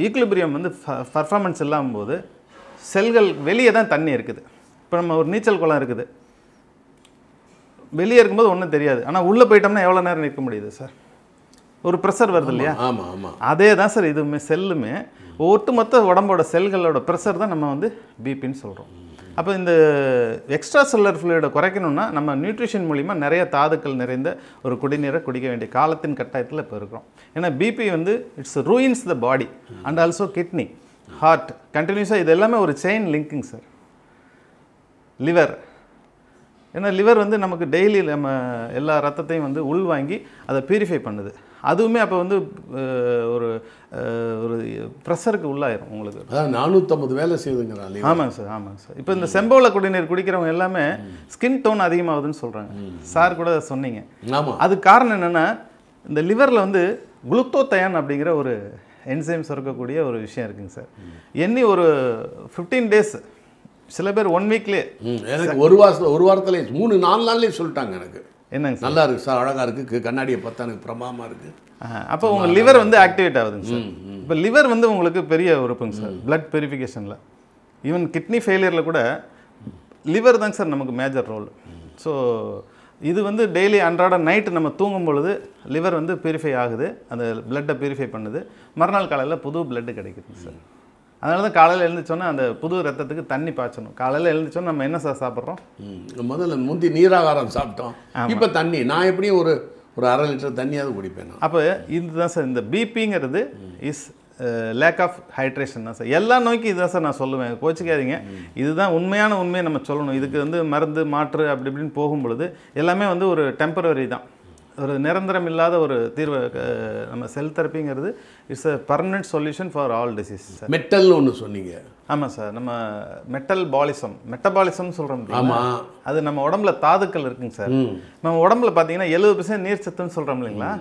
[SPEAKER 3] ஈக்குலிபிரியம் வந்து பர்ஃபார்மன்ஸ் இல்லாமல் போது செல்கள் வெளியே தான் தண்ணி இருக்குது. இப்போ நம்ம ஒரு நீச்சல் குளம் இருக்குது. வெளியே இருக்கும்போது ஒன்றும் தெரியாது. ஆனால் உள்ளே போயிட்டோம்னா எவ்வளோ நேரம் நிற்க முடியுது சார் ஒரு ப்ரெஷர் வருது இல்லையா?
[SPEAKER 2] ஆமாம் ஆமாம்
[SPEAKER 3] அதே தான் சார் இதுவுமே செல்லுமே ஒட்டுமொத்த உடம்போட செல்களோட ப்ரெஷர் தான் நம்ம வந்து பிபின்னு சொல்கிறோம் அப்போ இந்த எக்ஸ்ட்ரா செல்லர் ஃப்ளூயிடை குறைக்கணும்னா நம்ம நியூட்ரிஷன் மூலிமா நிறைய தாதுக்கள் நிறைந்த ஒரு குடிநீரை குடிக்க வேண்டிய காலத்தின் கட்டாயத்தில் இப்போ இருக்கிறோம். ஏன்னா பிபி வந்து it's ruins the body and also kidney heart கண்டினியூஸாக இது எல்லாமே ஒரு செயின் லிங்க்குங்க சார் லிவர் ஏன்னா லிவர் வந்து நமக்கு டெய்லி நம்ம எல்லா ரத்தத்தையும் வந்து உள்வாங்கி அதை பியூரிஃபை பண்ணுது. அதுவுமே அப்போ வந்து ஒரு ஒரு ப்ரெஷருக்கு உள்ளாயிரும் உங்களுக்கு.
[SPEAKER 2] நானூற்றம்பது வேலை செய்யுதுங்கிறான் liver.
[SPEAKER 3] ஆமாங்க சார் ஆமாங்க சார். இப்போ இந்த செம்போல குடிநீர் குடிக்கிறவங்க எல்லாமே ஸ்கின் டோன் அதிகமாகுதுன்னு சொல்கிறாங்க சார் கூட அதை சொன்னீங்க.
[SPEAKER 2] ஆமாம்
[SPEAKER 3] அது காரணம் என்னென்னா இந்த லிவரில் வந்து குளுத்தோத்தயான் அப்படிங்கிற ஒரு என்சைம் சுரக்கக்கூடிய ஒரு விஷயம் இருக்குங்க சார். எண்ணி ஒரு ஃபிஃப்டீன் டேஸ் சில பேர் ஒன் வீக்லேயே
[SPEAKER 2] எனக்கு ஒரு வாரத்தில் ஒரு வாரத்தில் மூணு நாலு நாள்லேயே சொல்லிட்டாங்க எனக்கு.
[SPEAKER 3] என்னங்க சார்?
[SPEAKER 2] நல்லா இருக்கு சார் அழகாக இருக்குது கண்ணாடியை பார்த்தா எனக்கு பிரமாமா இருக்குது
[SPEAKER 3] அப்போ உங்க லிவர் வந்து ஆக்டிவேட் ஆகுதுங்க சார். இப்போ லிவர் வந்து உங்களுக்கு பெரிய உறுப்புங்க சார் பிளட் பியூரிஃபிகேஷனில் ஈவன் கிட்னி ஃபெயிலியரில் கூட லிவர் தாங்க சார் நமக்கு மேஜர் ரோல் ஸோ இது வந்து டெய்லி அன்றாட நைட்டு நம்ம தூங்கும் பொழுது லிவர் வந்து பியூரிஃபை ஆகுது அந்த பிளட்டை பியூரிஃபை பண்ணுது. மறுநாள் காலையில் புது பிளட்டு கிடைக்குதுங்க சார். அதனால தான் காலையில் எழுந்துச்சோன்னா அந்த புது ரத்தத்துக்கு தண்ணி பாய்ச்சணும். காலையில் எழுந்துச்சோன்னா நம்ம என்ன சார் சாப்பிட்றோம்?
[SPEAKER 2] முதல்ல முந்தி நீராகாரம் சாப்பிட்டோம். இப்போ தண்ணி நான் எப்படியும் ஒரு ஒரு அரை லிட்டர் தண்ணியாவது குடிப்பேன்
[SPEAKER 3] அப்போ இதுதான் சார் இந்த பிபிங்கிறது இஸ் லேக் ஆஃப் ஹைட்ரேஷன் தான் சார். எல்லா நோய்க்கும் இதுதான் சார் நான் சொல்லுவேன். கோச்சிக்காதீங்க. இதுதான் உண்மையான உண்மையை நம்ம சொல்லணும். இதுக்கு வந்து மருந்து மாற்று அப்படி இப்படின்னு போகும் பொழுது எல்லாமே வந்து ஒரு டெம்பரவரி தான். ஒரு நிரந்தரம் இல்லாத ஒரு தீர்வை நம்ம cell தெரப்பிங்கிறது it's a permanent solution for all disease
[SPEAKER 2] மெட்டல்னு ஒன்று சொன்னீங்க.
[SPEAKER 3] ஆமாம் சார் நம்ம மெட்டல் பாலிசம் மெட்டபாலிசம்னு சொல்கிறோம்
[SPEAKER 2] ஆமாம்
[SPEAKER 3] அது நம்ம உடம்புல தாதுக்கள் இருக்குங்க சார் நம்ம உடம்புல பார்த்தீங்கன்னா எழுபது பர்சன்ட் நீர் சத்துன்னு சொல்கிறோம் இல்லைங்களா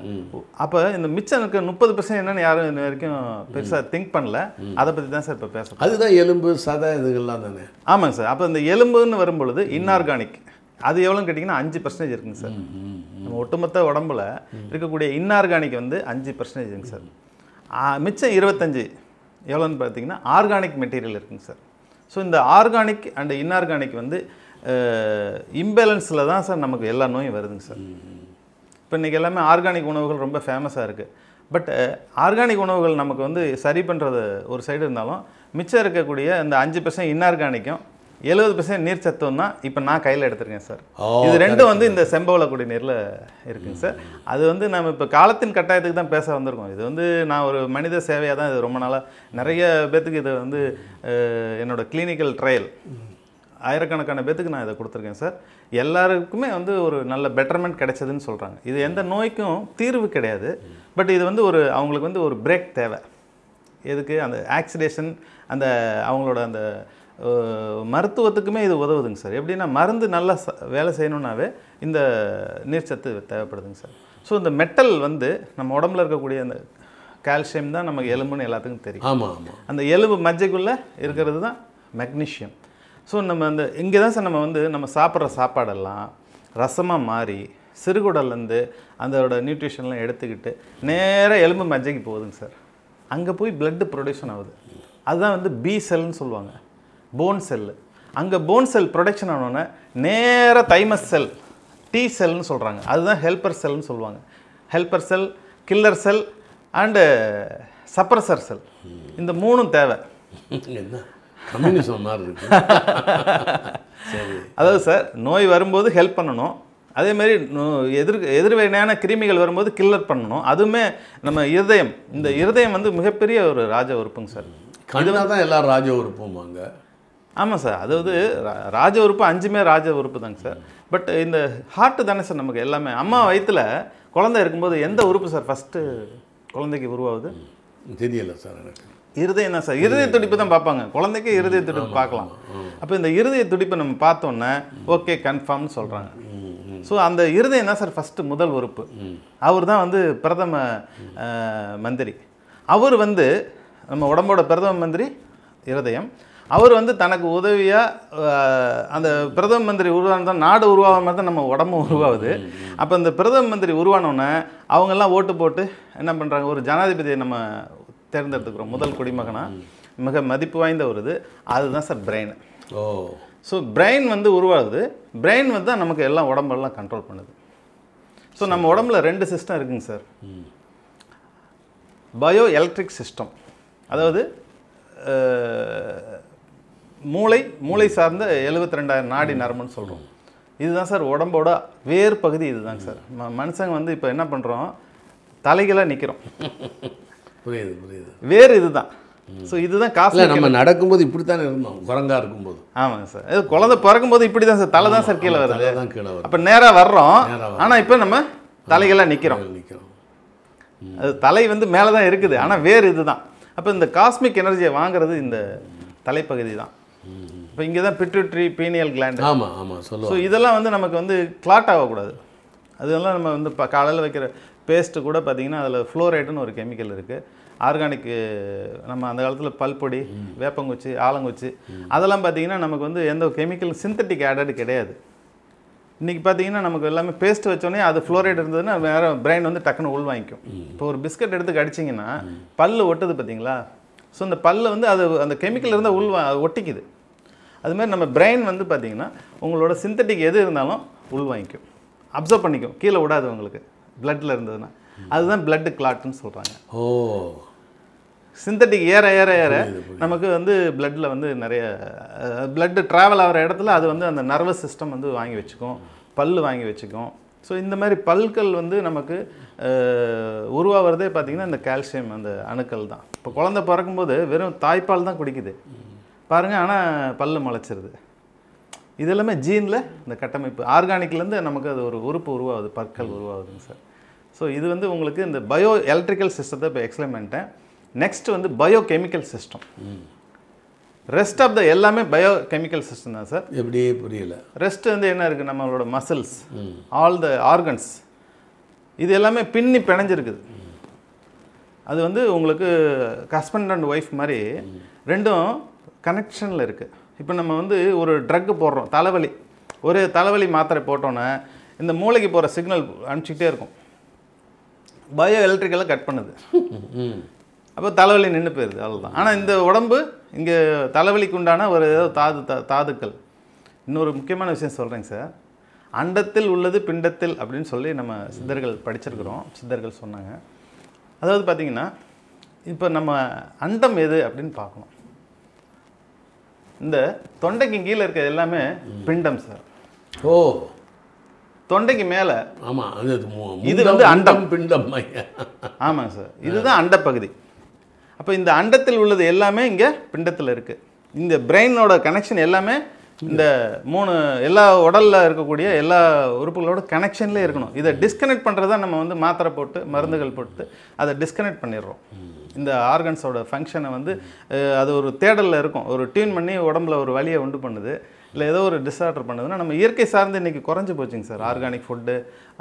[SPEAKER 3] அப்போ இந்த மிச்சம் இருக்க முப்பது பர்சன்ட் என்னன்னு யாரும் இன்ன வரைக்கும் பெருசாக திங்க் பண்ணல. அதை பற்றி தான் சார் இப்போ பேசுகிறோம்
[SPEAKER 2] அதுதான் எலும்பு சதை இதுகள்லாம் தானே.
[SPEAKER 3] ஆமாங்க சார் அப்போ இந்த எலும்புன்னு வரும்பொழுது இன்ஆர்கானிக் அது எவ்வளோன்னு கேட்டிங்கன்னா அஞ்சு பர்சன்டேஜ் இருக்குங்க சார். நம்ம ஒட்டுமொத்த உடம்புல இருக்கக்கூடிய இன்ஆர்கானிக் வந்து அஞ்சு பர்சன்டேஜுங்க சார். மிச்சம் இருபத்தஞ்சு எவ்வளோன்னு பார்த்தீங்கன்னா ஆர்கானிக் மெட்டீரியல் இருக்குங்க சார். ஸோ இந்த ஆர்கானிக் அண்ட் இன்ஆர்கானிக் வந்து இம்பேலன்ஸில் தான் சார் நமக்கு எல்லா நோயும் வருதுங்க சார். இப்போ இன்றைக்கி எல்லாமே ஆர்கானிக் உணவுகள் ரொம்ப ஃபேமஸாக இருக்குது பட் ஆர்கானிக் உணவுகள் நமக்கு வந்து சரி பண்ணுறது ஒரு சைடு இருந்தாலும் மிச்சம் இருக்கக்கூடிய இந்த அஞ்சு பர்சன்ட் இன்ஆர்கானிக்கும் எழுபது பர்சன்ட் நீர் சத்துவம் தான் இப்போ நான் கையில் எடுத்திருக்கேன் சார். இது ரெண்டும் வந்து இந்த செம்பவள குடிநீரில் இருக்குங்க சார். அது வந்து நம்ம இப்போ காலத்தின் கட்டாயத்துக்கு தான் பேச வந்திருக்கோம். இது வந்து நான் ஒரு மனித சேவையாக தான் இது ரொம்ப நாளாக நிறைய பேத்துக்கு இது வந்து அஹ், என்னோட கிளினிக்கல் ட்ரையல் ஆயிரக்கணக்கான பேத்துக்கு நான் இதை கொடுத்துருக்கேன் சார். எல்லாருக்குமே வந்து ஒரு நல்ல பெட்டர்மெண்ட் கிடைச்சதுன்னு சொல்கிறாங்க இது எந்த நோய்க்கும் தீர்வு கிடையாது. பட் இது வந்து ஒரு அவங்களுக்கு வந்து ஒரு பிரேக் தேவை. எதுக்கு? அந்த ஆக்சிடேஷன் அந்த அவங்களோட அந்த மருத்துவத்துக்குமே இது உதவுதுங்க சார். எப்படின்னா மருந்து நல்லா ச- வேலை செய்யணுன்னாவே இந்த நீர்ச்சத்து தேவைப்படுதுங்க சார். ஸோ இந்த மெட்டல் வந்து நம்ம உடம்புல இருக்கக்கூடிய அந்த கால்சியம் தான் நமக்கு எலும்புன்னு எல்லாத்துக்கும் தெரியும்.
[SPEAKER 2] ஆமாம் ஆமாம்
[SPEAKER 3] அந்த எலும்பு மஜ்ஜைக்குள்ளே இருக்கிறது தான் மெக்னீஷியம் ஸோ நம்ம அந்த இங்கே தான் சார் நம்ம வந்து நம்ம சாப்பிட்ற சாப்பாடெல்லாம் ரசமாக மாறி சிறுகுடல்லேருந்து அதோட நியூட்ரிஷன்லாம் எடுத்துக்கிட்டு நேராக எலும்பு மஜ்ஜைக்கு போகுதுங்க சார். அங்கே போய் blood ப்ரொடக்ஷன் ஆகுது. அதுதான் வந்து பி செல்னு சொல்லுவாங்க. போன் செல்லு அங்கே போன் செல் ப்ரொடக்ஷன் ஆனோடனே நேராக தைமஸ் செல் டி செல்னு சொல்கிறாங்க அதுதான் ஹெல்பர் செல்னு சொல்லுவாங்க. Helper cell killer cell and suppressor cell இந்த மூணும் தேவை. அதாவது சார் நோய் வரும்போது ஹெல்ப் பண்ணணும். அதே மாதிரி நோ- எதிர் எதிர்வினையான கிருமிகள் வரும்போது கில்லர் பண்ணணும். அதுவுமே நம்ம இருதயம். இந்த இருதயம் வந்து மிகப்பெரிய ஒரு ராஜ உறுப்புங்க சார்
[SPEAKER 2] கண்ணா தான் எல்லாரும் ராஜ உறுப்புமாங்க
[SPEAKER 3] ஆமாம் சார். அதாவது ரா- ராஜ உறுப்பு அஞ்சுமே ராஜ உறுப்பு தாங்க சார். பட் இந்த ஹார்ட்டு தானே சார் நமக்கு எல்லாமே. அம்மா வயித்துல குழந்தை இருக்கும்போது எந்த உறுப்பு சார் ஃபஸ்ட்டு குழந்தைக்கு உருவாகுது?
[SPEAKER 2] தெரியல சார் எனக்கு.
[SPEAKER 3] இருதயம் தான் சார். இருதய துடிப்பு தான் பார்ப்பாங்க. குழந்தைக்கு இருதய துடிப்பு பார்க்கலாம். அப்போ இந்த இருதய துடிப்பை நம்ம பார்த்தோன்னே ஓகே கன்ஃபார்ம்னு சொல்கிறாங்க ஸோ அந்த இருதயம் தான் சார் ஃபஸ்ட்டு முதல் உறுப்பு. அவர் தான் வந்து பிரதம மந்திரி. அவர் வந்து நம்ம உடம்போட பிரதம மந்திரி இருதயம். அவர் வந்து தனக்கு உதவியாக அந்த பிரதம மந்திரி உருவானது நாடு உருவாகாம மாதிரி தான் நம்ம உடம்பு உருவாகுது. அப்போ இந்த பிரதம மந்திரி உருவானோடனே அவங்கெல்லாம் ஓட்டு போட்டு என்ன பண்ணுறாங்க ஒரு ஜனாதிபதியை நம்ம தேர்ந்தெடுத்துக்கிறோம். முதல் குடிமகனா. மிக மதிப்பு வாய்ந்த ஒரு இது. அதுதான் சார் பிரெயின்.
[SPEAKER 2] ஓ.
[SPEAKER 3] ஸோ பிரெயின் வந்து உருவாகுது. பிரெயின் வந்து தான் நமக்கு எல்லாம் உடம்பெல்லாம் கண்ட்ரோல் பண்ணுது. ஸோ நம்ம உடம்புல ரெண்டு சிஸ்டம் இருக்குங்க சார். Bio electric system. அதாவது மூளை மூளை சார்ந்த எழுபத்தி ரெண்டாயிரம் நாடி நரம்புன்னு சொல்கிறோம் இதுதான் சார் உடம்போட வேர் பகுதி இதுதாங்க சார். ம மனுஷங்க வந்து இப்போ என்ன பண்ணுறோம் தலைகளாக நிற்கிறோம்
[SPEAKER 2] புரியுது புரியுது.
[SPEAKER 3] வேர் இதுதான். ஸோ இதுதான் காசு
[SPEAKER 2] நம்ம நடக்கும்போது இப்படித்தானே இருந்தோம். குரங்கா இருக்கும்போது.
[SPEAKER 3] ஆமாங்க சார். இது குழந்தை பிறக்கும்போது இப்படி தான் சார். தலை தான் சார் கீழே வருது.
[SPEAKER 2] தான் கீழே வரும்
[SPEAKER 3] அப்போ நேராக வர்றோம். ஆனால் இப்போ நம்ம தலைகளாக நிற்கிறோம்
[SPEAKER 2] நிற்கிறோம்
[SPEAKER 3] அது தலை வந்து மேலே தான் இருக்குது. ஆனால் வேறு இதுதான். அப்போ இந்த காஸ்மிக் எனர்ஜியை வாங்குறது இந்த தலைப்பகுதி தான். இப்போ இங்கே தான் பிட்யூட்ரி பீனியல் கிளாண்ட்
[SPEAKER 2] ஆமாம் ஆமாம்
[SPEAKER 3] ஸோ
[SPEAKER 2] சொல்லுவோம்
[SPEAKER 3] இதெல்லாம் வந்து நமக்கு வந்து கிளாட் ஆகக்கூடாது. அதெல்லாம் நம்ம வந்து இப்போ காலையில் வைக்கிற பேஸ்ட்டு கூட பார்த்தீங்கன்னா அதில் ஃப்ளோரைடுன்னு ஒரு கெமிக்கல் இருக்குது ஆர்கானிக் நம்ம அந்த காலத்தில் பல்பொடி வேப்பங்குச்சி ஆலங்குச்சி அதெல்லாம் பார்த்தீங்கன்னா நமக்கு வந்து எந்த கெமிக்கல் சிந்தட்டிக் ஆடட் கிடையாது. இன்றைக்கி பார்த்தீங்கன்னா நமக்கு எல்லாமே பேஸ்ட் வச்சோடனே அது ஃப்ளோரைடு இருந்ததுன்னா வேறு பிரெயின் வந்து டக்குன்னு உள் வாங்கிக்கும் இப்போ ஒரு பிஸ்கட் எடுத்து கடிச்சிங்கன்னா பல்லு ஒட்டுது பார்த்தீங்களா ஸோ இந்த பல்லு வந்து அது அந்த கெமிக்கல் இருந்தால் உள் அது ஒட்டிக்குது. அது மாதிரி நம்ம பிரெயின் வந்து பார்த்தீங்கன்னா உங்களோட சிந்தட்டிக் எது இருந்தாலும் உள் வாங்கிக்கும். அப்சர்வ் பண்ணிக்கும். கீழே விடாது உங்களுக்கு. பிளட்டில் இருந்ததுன்னா. அதுதான் blood கிளாட்னு சொல்கிறாங்க
[SPEAKER 2] ஓ.
[SPEAKER 3] சிந்தட்டிக் ஏற ஏற ஏற நமக்கு வந்து பிளட்டில் வந்து நிறைய blood ட்ராவல் ஆகிற இடத்துல அது வந்து அந்த நர்வஸ் சிஸ்டம் வந்து வாங்கி வச்சுக்கும். பல் வாங்கி வச்சுக்கும். ஸோ இந்த மாதிரி பல்கள் வந்து நமக்கு உருவாகிறதே பார்த்திங்கன்னா இந்த கால்சியம் அந்த அணுக்கள் தான். இப்போ குழந்தை பிறக்கும்போது வெறும் தாய்ப்பால் தான் குடிக்குது. பாருங்கள் ஆனால் பல்லு முளைச்சிருது. இது எல்லாமே ஜீனில் இந்த கட்டமைப்பு. ஆர்கானிக்லேருந்து நமக்கு அது ஒரு உறுப்பு உருவாகுது பற்கள் உருவாகுதுங்க சார். ஸோ இது வந்து உங்களுக்கு இந்த பயோ எலக்ட்ரிக்கல் சிஸ்டத்தை இப்போ எக்ஸ்பிளைன் பண்ணிட்டேன். நெக்ஸ்ட் வந்து biochemical system rest of the எல்லாமே பயோ கெமிக்கல் சிஸ்டம் தான் சார்
[SPEAKER 2] எப்படி புரியல.
[SPEAKER 3] ரெஸ்ட் வந்து என்ன இருக்குது நம்மளோட மசில்ஸ் ஆல் த ஆர்கன்ஸ் இது எல்லாமே பின்னி பிணைஞ்சிருக்குது. அது வந்து உங்களுக்கு ஹஸ்பண்ட் அண்ட் ஒய்ஃப் மாதிரி ரெண்டும் கனெக்ஷனில் இருக்குது இப்போ நம்ம வந்து ஒரு ட்ரக்கு போடுறோம் தலைவலி. ஒரு தலைவலி மாத்திரை போட்டோன்னே இந்த மூளைக்கு போகிற சிக்னல் அனுப்பிச்சிக்கிட்டே இருக்கும். பயோ எலக்ட்ரிக்கலை கட் பண்ணுது. அப்போ தலைவலி நின்று போயிடுது அவ்வளோதான் ஆனால் இந்த உடம்பு இங்கே தலைவலிக்கு உண்டான ஒரு ஏதோ தாது தா- தாதுக்கள். இன்னொரு முக்கியமான விஷயம் சொல்கிறேங்க சார். அண்டத்தில் உள்ளது பிண்டத்தில் அப்படின்னு சொல்லி நம்ம சித்தர்கள் படிச்சிருக்கிறோம். சித்தர்கள் சொன்னாங்க. அதாவது பார்த்தீங்கன்னா இப்போ நம்ம அண்டம் எது அப்படின்னு பார்க்கணும். இந்த தொண்டைக்கு கீழே இருக்க எல்லாமே பிண்டம் சார்.
[SPEAKER 2] ஓ.
[SPEAKER 3] தொண்டைக்கு மேலே
[SPEAKER 2] ஆமாம்
[SPEAKER 3] இது வந்து அண்டம்.
[SPEAKER 2] பிண்டம்.
[SPEAKER 3] ஆமாங்க சார். இதுதான் அண்டப்பகுதி. அப்போ இந்த அண்டத்தில் உள்ளது எல்லாமே இங்கே பிண்டத்தில் இருக்குது இந்த பிரெயினோட கனெக்ஷன் எல்லாமே இந்த மூணு எல்லா உடலில் இருக்கக்கூடிய எல்லா உறுப்புகளோட கனெக்ஷன்லேயே இருக்கணும். இதை டிஸ்கனெக்ட் பண்ணுறது தான் நம்ம வந்து மாத்திரை போட்டு மருந்துகள் போட்டு அதை டிஸ்கனெக்ட் பண்ணிடுறோம். இந்த ஆர்கன்ஸோட ஃபங்க்ஷனை வந்து அது ஒரு தேடலில் இருக்கும். ஒரு டியூன் பண்ணி உடம்புல ஒரு வழியை உண்டு பண்ணுது. இல்லை ஏதோ ஒரு டிஸார்டர் பண்ணுதுன்னா நம்ம இயற்கை சார்ந்து இன்னைக்கு குறைஞ்சு போச்சுங்க sir. Organic food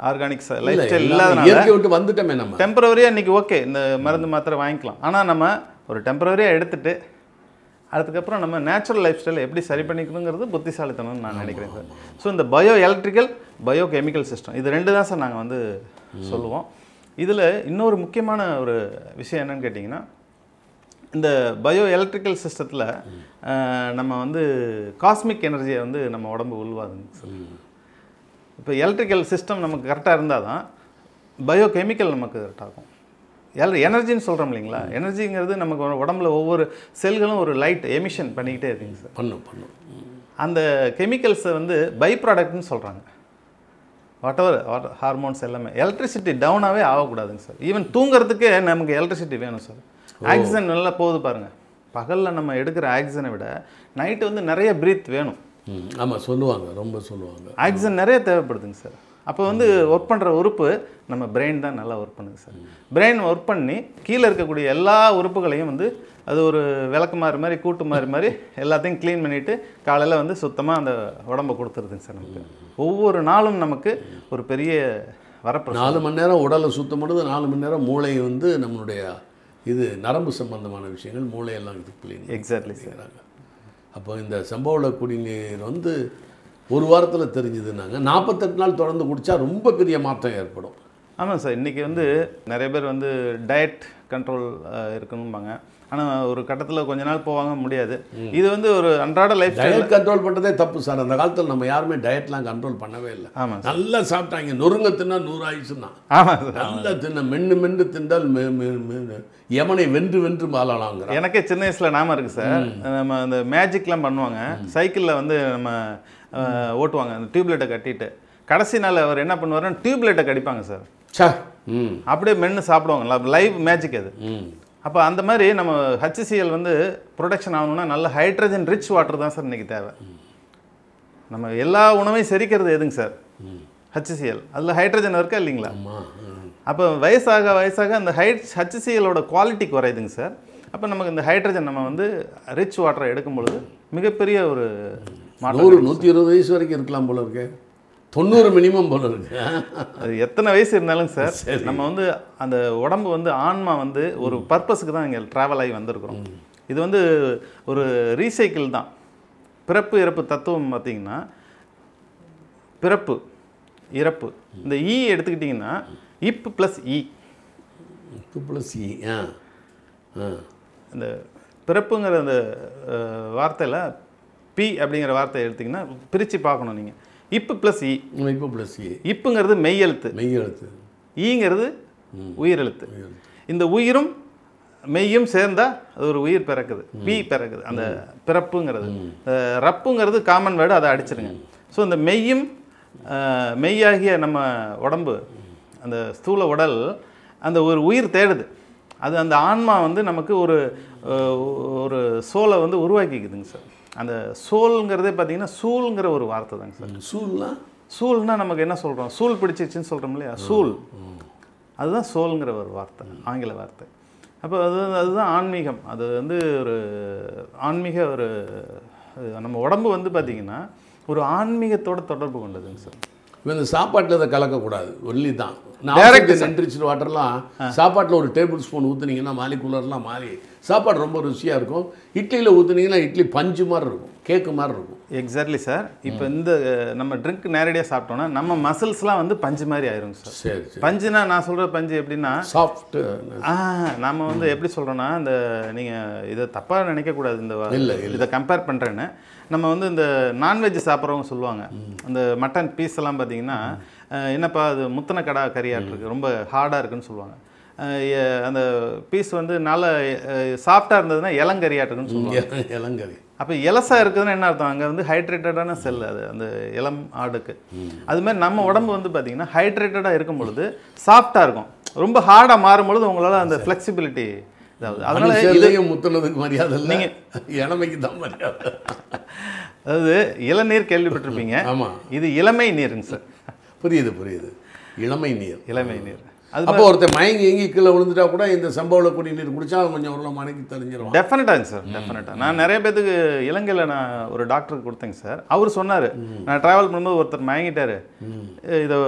[SPEAKER 3] organic lifestyle இல்லாதனால
[SPEAKER 2] இயற்கை விட்டு வந்துட்டோமே நம்ம.
[SPEAKER 3] டெம்பரவரியாக இன்றைக்கி ஓகே இந்த மருந்து மாத்திரை வாங்கிக்கலாம். ஆனால் நம்ம ஒரு டெம்பரவரியாக எடுத்துட்டு அதுக்கப்புறம் நம்ம நேச்சுரல் லைஃப் ஸ்டைலை எப்படி சரி பண்ணிக்கணுங்கிறது புத்திசாலித்தனம்னு நான் நினைக்கிறேன் சார். ஸோ இந்த bio electrical bio chemical system இது ரெண்டு தான் சார் நாங்கள் வந்து சொல்லுவோம். இதில் இன்னொரு முக்கியமான ஒரு விஷயம் என்னன்னு கேட்டிங்கன்னா இந்த பயோ எலக்ட்ரிக்கல் சிஸ்டத்தில் நம்ம வந்து காஸ்மிக் எனர்ஜியை வந்து நம்ம உடம்பு உள்வாதுங்க சார் இப்போ எலக்ட்ரிக்கல் சிஸ்டம் நமக்கு கரெக்டாக இருந்தால் தான் பயோ கெமிக்கல் நமக்கு கரெக்டாக இருக்கும் எல் எனர்ஜின்னு சொல்கிறோம் இல்லைங்களா? எனர்ஜிங்கிறது நமக்கு உடம்புல ஒவ்வொரு செல்களும் ஒரு லைட் எமிஷன் பண்ணிக்கிட்டே இருக்குங்க சார்.
[SPEAKER 2] பண்ணும் பண்ணும்.
[SPEAKER 3] அந்த கெமிக்கல்ஸை வந்து பை ப்ராடக்ட்னு சொல்கிறாங்க வாட் எவர் ஹார்மோன்ஸ் எல்லாமே எலக்ட்ரிசிட்டி டவுனாகவே ஆகக்கூடாதுங்க சார். ஈவன் தூங்குறதுக்கே நமக்கு எலக்ட்ரிசிட்டி வேணும் சார். ஆக்சிஜன் நல்லா போகுது பாருங்கள் பகலில் நம்ம எடுக்கிற ஆக்சிஜனை விட நைட்டு வந்து நிறைய பிரீத் வேணும்.
[SPEAKER 2] ம், ஆமா சொல்லுவாங்க ரொம்ப சொல்லுவாங்க.
[SPEAKER 3] ஆக்சிஜன் நிறைய தேவைப்படுதுங்க சார். அப்போ வந்து ஒர்க் பண்ணுற உறுப்பு நம்ம பிரெயின் தான் நல்லா ஒர்க் பண்ணுது சார். பிரெயின் ஒர்க் பண்ணி கீழே இருக்கக்கூடிய எல்லா உறுப்புகளையும் வந்து அது ஒரு விளக்குமாறு மாதிரி கூட்டு மாதிரி மாதிரி எல்லாத்தையும் க்ளீன் பண்ணிவிட்டு காலையில் வந்து சுத்தமாக அந்த உடம்பை கொடுத்துருதுங்க சார் நமக்கு. ஒவ்வொரு நாளும் நமக்கு ஒரு பெரிய வரப்பு
[SPEAKER 2] நாலு மணி நேரம் உடலை சுத்தம் பண்ணுது நாலு மணி நேரம் மூளை வந்து நம்மளுடைய இது நரம்பு சம்பந்தமான விஷயங்கள் மூளையெல்லாம் இது க்ளீன்
[SPEAKER 3] எக்ஸாக்ட்லி
[SPEAKER 2] செய்கிறாங்க அப்போ இந்த செம்பவள குடிநீர் வந்து ஒரு வாரத்தில் தெரிஞ்சுதுன்னாங்க. நாற்பத்தெட்டு நாள் தொடர்ந்து குடித்தா ரொம்ப பெரிய மாற்றம் ஏற்படும்.
[SPEAKER 3] ஆமாம் சார் இன்றைக்கி வந்து நிறைய பேர் வந்து டயட் கண்ட்ரோல் இருக்கணும்பாங்க. ஆனால் ஒரு கட்டத்தில் கொஞ்ச நாள் போவாங்க முடியாது. இது வந்து ஒரு அன்றாட லைஃப் ஸ்டைல்
[SPEAKER 2] டயட் கண்ட்ரோல் பண்ணுறதே தப்பு சார் அந்த காலத்தில் நம்ம யாருமே டயட்லாம் கண்ட்ரோல் பண்ணவே இல்லை.
[SPEAKER 3] ஆமாம்
[SPEAKER 2] நல்லா சாப்பிட்டாங்க. நொறுங்க தின்னா நூறு ஆயுசுன்னா
[SPEAKER 3] ஆமாம்
[SPEAKER 2] நல்லா தின்ன மென்று மென்று தின்றால் யமனை வென்று வென்று மாளலாங்கிற
[SPEAKER 3] எனக்கே சின்ன வயசில் நாம இருக்கு சார் நம்ம அந்த மேஜிக்லாம் பண்ணுவாங்க. சைக்கிளில் வந்து நம்ம ஓட்டுவாங்க. அந்த டியூப்லைட்டை கட்டிட்டு. கடைசி நாள் அவர் என்ன பண்ணுவாருன்னா டியூப்லைட்டை கடிப்பாங்க சார் அப்படியே மென்று சாப்பிடுவாங்க லைவ் மேஜிக் அது. அப்போ அந்த மாதிரி நம்ம ஹச்சிசிஎல் வந்து ப்ரொடக்ஷன் ஆகணும்னா நல்ல ஹைட்ரஜன் ரிச் வாட்டர் தான் சார் இன்றைக்கி தேவை. நம்ம எல்லா உணவையும் செரிக்கிறது எதுங்க சார்? ஹச்சிசிஎல் அதில் ஹைட்ரஜன் இருக்கா இல்லைங்களா. அப்போ வயசாக வயசாக அந்த ஹைட் ஹச்சிசிஎலோட குவாலிட்டி குறையுதுங்க சார். அப்போ நமக்கு இந்த ஹைட்ரஜன் நம்ம வந்து ரிச் வாட்டரை எடுக்கும் பொழுது மிகப்பெரிய ஒரு
[SPEAKER 2] நூறு நூற்றி இருபது வயசு வரைக்கும் இருக்கலாம் போல இருக்கு. தொண்ணூறு மினிமம் போல இருக்கு.
[SPEAKER 3] அது எத்தனை வயசு இருந்தாலும் சார் நம்ம வந்து அந்த உடம்பு வந்து ஆன்மா வந்து ஒரு பர்பஸுக்கு தான் இங்கே ட்ராவல் ஆகி வந்திருக்கிறோம். இது வந்து ஒரு ரீசைக்கிள் தான். பிறப்பு இறப்பு தத்துவம் பார்த்தீங்கன்னா பிறப்பு இறப்பு. இந்த ஈ எடுத்துக்கிட்டிங்கன்னா இப் plus E
[SPEAKER 2] two plus E ஆ ஆ.
[SPEAKER 3] இந்த பிறப்புங்கிற அந்த வார்த்தையில் பி அப்படிங்கிற வார்த்தையை எடுத்திங்கன்னா பிரித்து பார்க்கணும் நீங்கள் இப்பு ப்ளஸ் இ.
[SPEAKER 2] இப்போ ப்ளஸ் இ.
[SPEAKER 3] இப்புங்கிறது மெய் எழுத்து
[SPEAKER 2] மெய் எழுத்து
[SPEAKER 3] ஈங்கிறது உயிரெழுத்து. இந்த உயிரும் மெய்யும் சேர்ந்தா அது ஒரு உயிர் பிறக்குது. பி பிறக்குது. அந்த பிறப்புங்கிறது. ரப்புங்கிறது காமன் வேர்டு அதை அடிச்சிருங்க. ஸோ இந்த மெய்யும் மெய்யாகிய நம்ம உடம்பு அந்த ஸ்தூல உடல் அந்த ஒரு உயிர் தேடுது. அது அந்த ஆன்மா வந்து நமக்கு ஒரு ஒரு சோலை வந்து உருவாக்கிக்குதுங்க சார். அந்த சோல்ங்கிறதே பார்த்தீங்கன்னா சூல்ங்கிற ஒரு வார்த்தை தாங்க சார்.
[SPEAKER 2] சூழ்லாம்
[SPEAKER 3] சூல்னா? நமக்கு என்ன சொல்கிறோம் சூல் பிடிச்சிச்சுன்னு சொல்கிறோம் இல்லையா? சூல். அதுதான் சோல்ங்கிற ஒரு வார்த்தை ஆங்கில வார்த்தை. அப்போ அது அதுதான் ஆன்மீகம். அது வந்து ஒரு ஆன்மீக ஒரு நம்ம உடம்பு வந்து பார்த்திங்கன்னா ஒரு ஆன்மீகத்தோட தொடர்பு கொண்டதுங்க சார்.
[SPEAKER 2] இந்த சாப்பாட்டில் இதை கலக்கக்கூடாது. ஒல்லி தான். நான் நென்ட்ரிச்சு வாட்டர்லாம் சாப்பாட்டில் ஒரு டேபிள் ஸ்பூன் ஊற்றுனீங்கன்னா மாலிகுலர்லாம் மாறி. சாப்பாடு ரொம்ப ருசியாக இருக்கும். இட்லியில் ஊற்றுனீங்கன்னா இட்லி பஞ்சு மாதிரி இருக்கும். கேக்கு மாதிரி இருக்கும்.
[SPEAKER 3] எக்ஸாக்ட்லி சார் இப்போ இந்த நம்ம ட்ரிங்க் நேரடியாக சாப்பிட்டோம்னா நம்ம மசில்ஸ்லாம் வந்து பஞ்சு மாதிரி ஆயிருங்க சார்
[SPEAKER 2] சரி.
[SPEAKER 3] பஞ்சுனா நான் சொல்கிற பஞ்சு எப்படின்னா
[SPEAKER 2] சாஃப்ட்டு
[SPEAKER 3] ஆ நம்ம வந்து எப்படி சொல்கிறோன்னா இந்த நீங்கள் இதை தப்பாக நினைக்கக்கூடாது இந்த
[SPEAKER 2] இல்ல,
[SPEAKER 3] இதை கம்பேர் பண்ணுறேன்னு நம்ம வந்து இந்த நான்வெஜ் சாப்பிட்றவங்க சொல்லுவாங்க. அந்த மட்டன் பீஸ் எல்லாம் பார்த்தீங்கன்னா என்னப்பா அது முத்தன கடா கறியாட்டு இருக்கு ரொம்ப ஹார்டாக இருக்குன்னு சொல்லுவாங்க. அந்த பீஸ் வந்து நல்ல சாஃப்டாக இருந்ததுன்னா இளங்கறியாட்டுக்குன்னு சொல்லுவாங்க.
[SPEAKER 2] இளங்கறி.
[SPEAKER 3] அப்போ இலசா இருக்குதுன்னு என்ன அர்த்தம்? அங்கே வந்து ஹைட்ரேட்டடான செல் அது அந்த இளம் ஆடுக்கு. அது மாதிரி நம்ம உடம்பு வந்து பார்த்தீங்கன்னா ஹைட்ரேட்டடாக இருக்கும் பொழுது சாஃப்டாக இருக்கும். ரொம்ப ஹார்டாக மாறும் பொழுது உங்களால் அந்த ஃப்ளெக்சிபிலிட்டி
[SPEAKER 2] அதனால
[SPEAKER 3] அதனால இது
[SPEAKER 2] சேலையும் முத்துனதுக்கு மரியாதை இல்லை. இளமைக்கு தான் மரியாதை.
[SPEAKER 3] அதாவது இளநீர் கேள்விப்பட்டிருப்பீங்க.
[SPEAKER 2] ஆமா.
[SPEAKER 3] இது இளமை நீருங்க சார்.
[SPEAKER 2] புரியுது புரியுது. இளமை நீர்.
[SPEAKER 3] இளமை நீர். அது
[SPEAKER 2] அப்போ ஒருத்தர் மயங்கி எங்கி கீழே விழுந்துட்டா கூட இந்த சம்பவ குடிநீர் குடிச்சா அவன் கொஞ்சம் உள்ள மனைக்கு தெரிஞ்சிருவான்
[SPEAKER 3] டெஃபினட்டாங்க சார் டெஃபினட்டாக நான் நிறைய பேத்துக்கு இலங்கையில் நான் ஒரு டாக்டருக்கு கொடுத்தேங்க சார். அவர் சொன்னார் நான் ட்ராவல் பண்ணும்போது ஒருத்தர் மயங்கிட்டாரு. இதை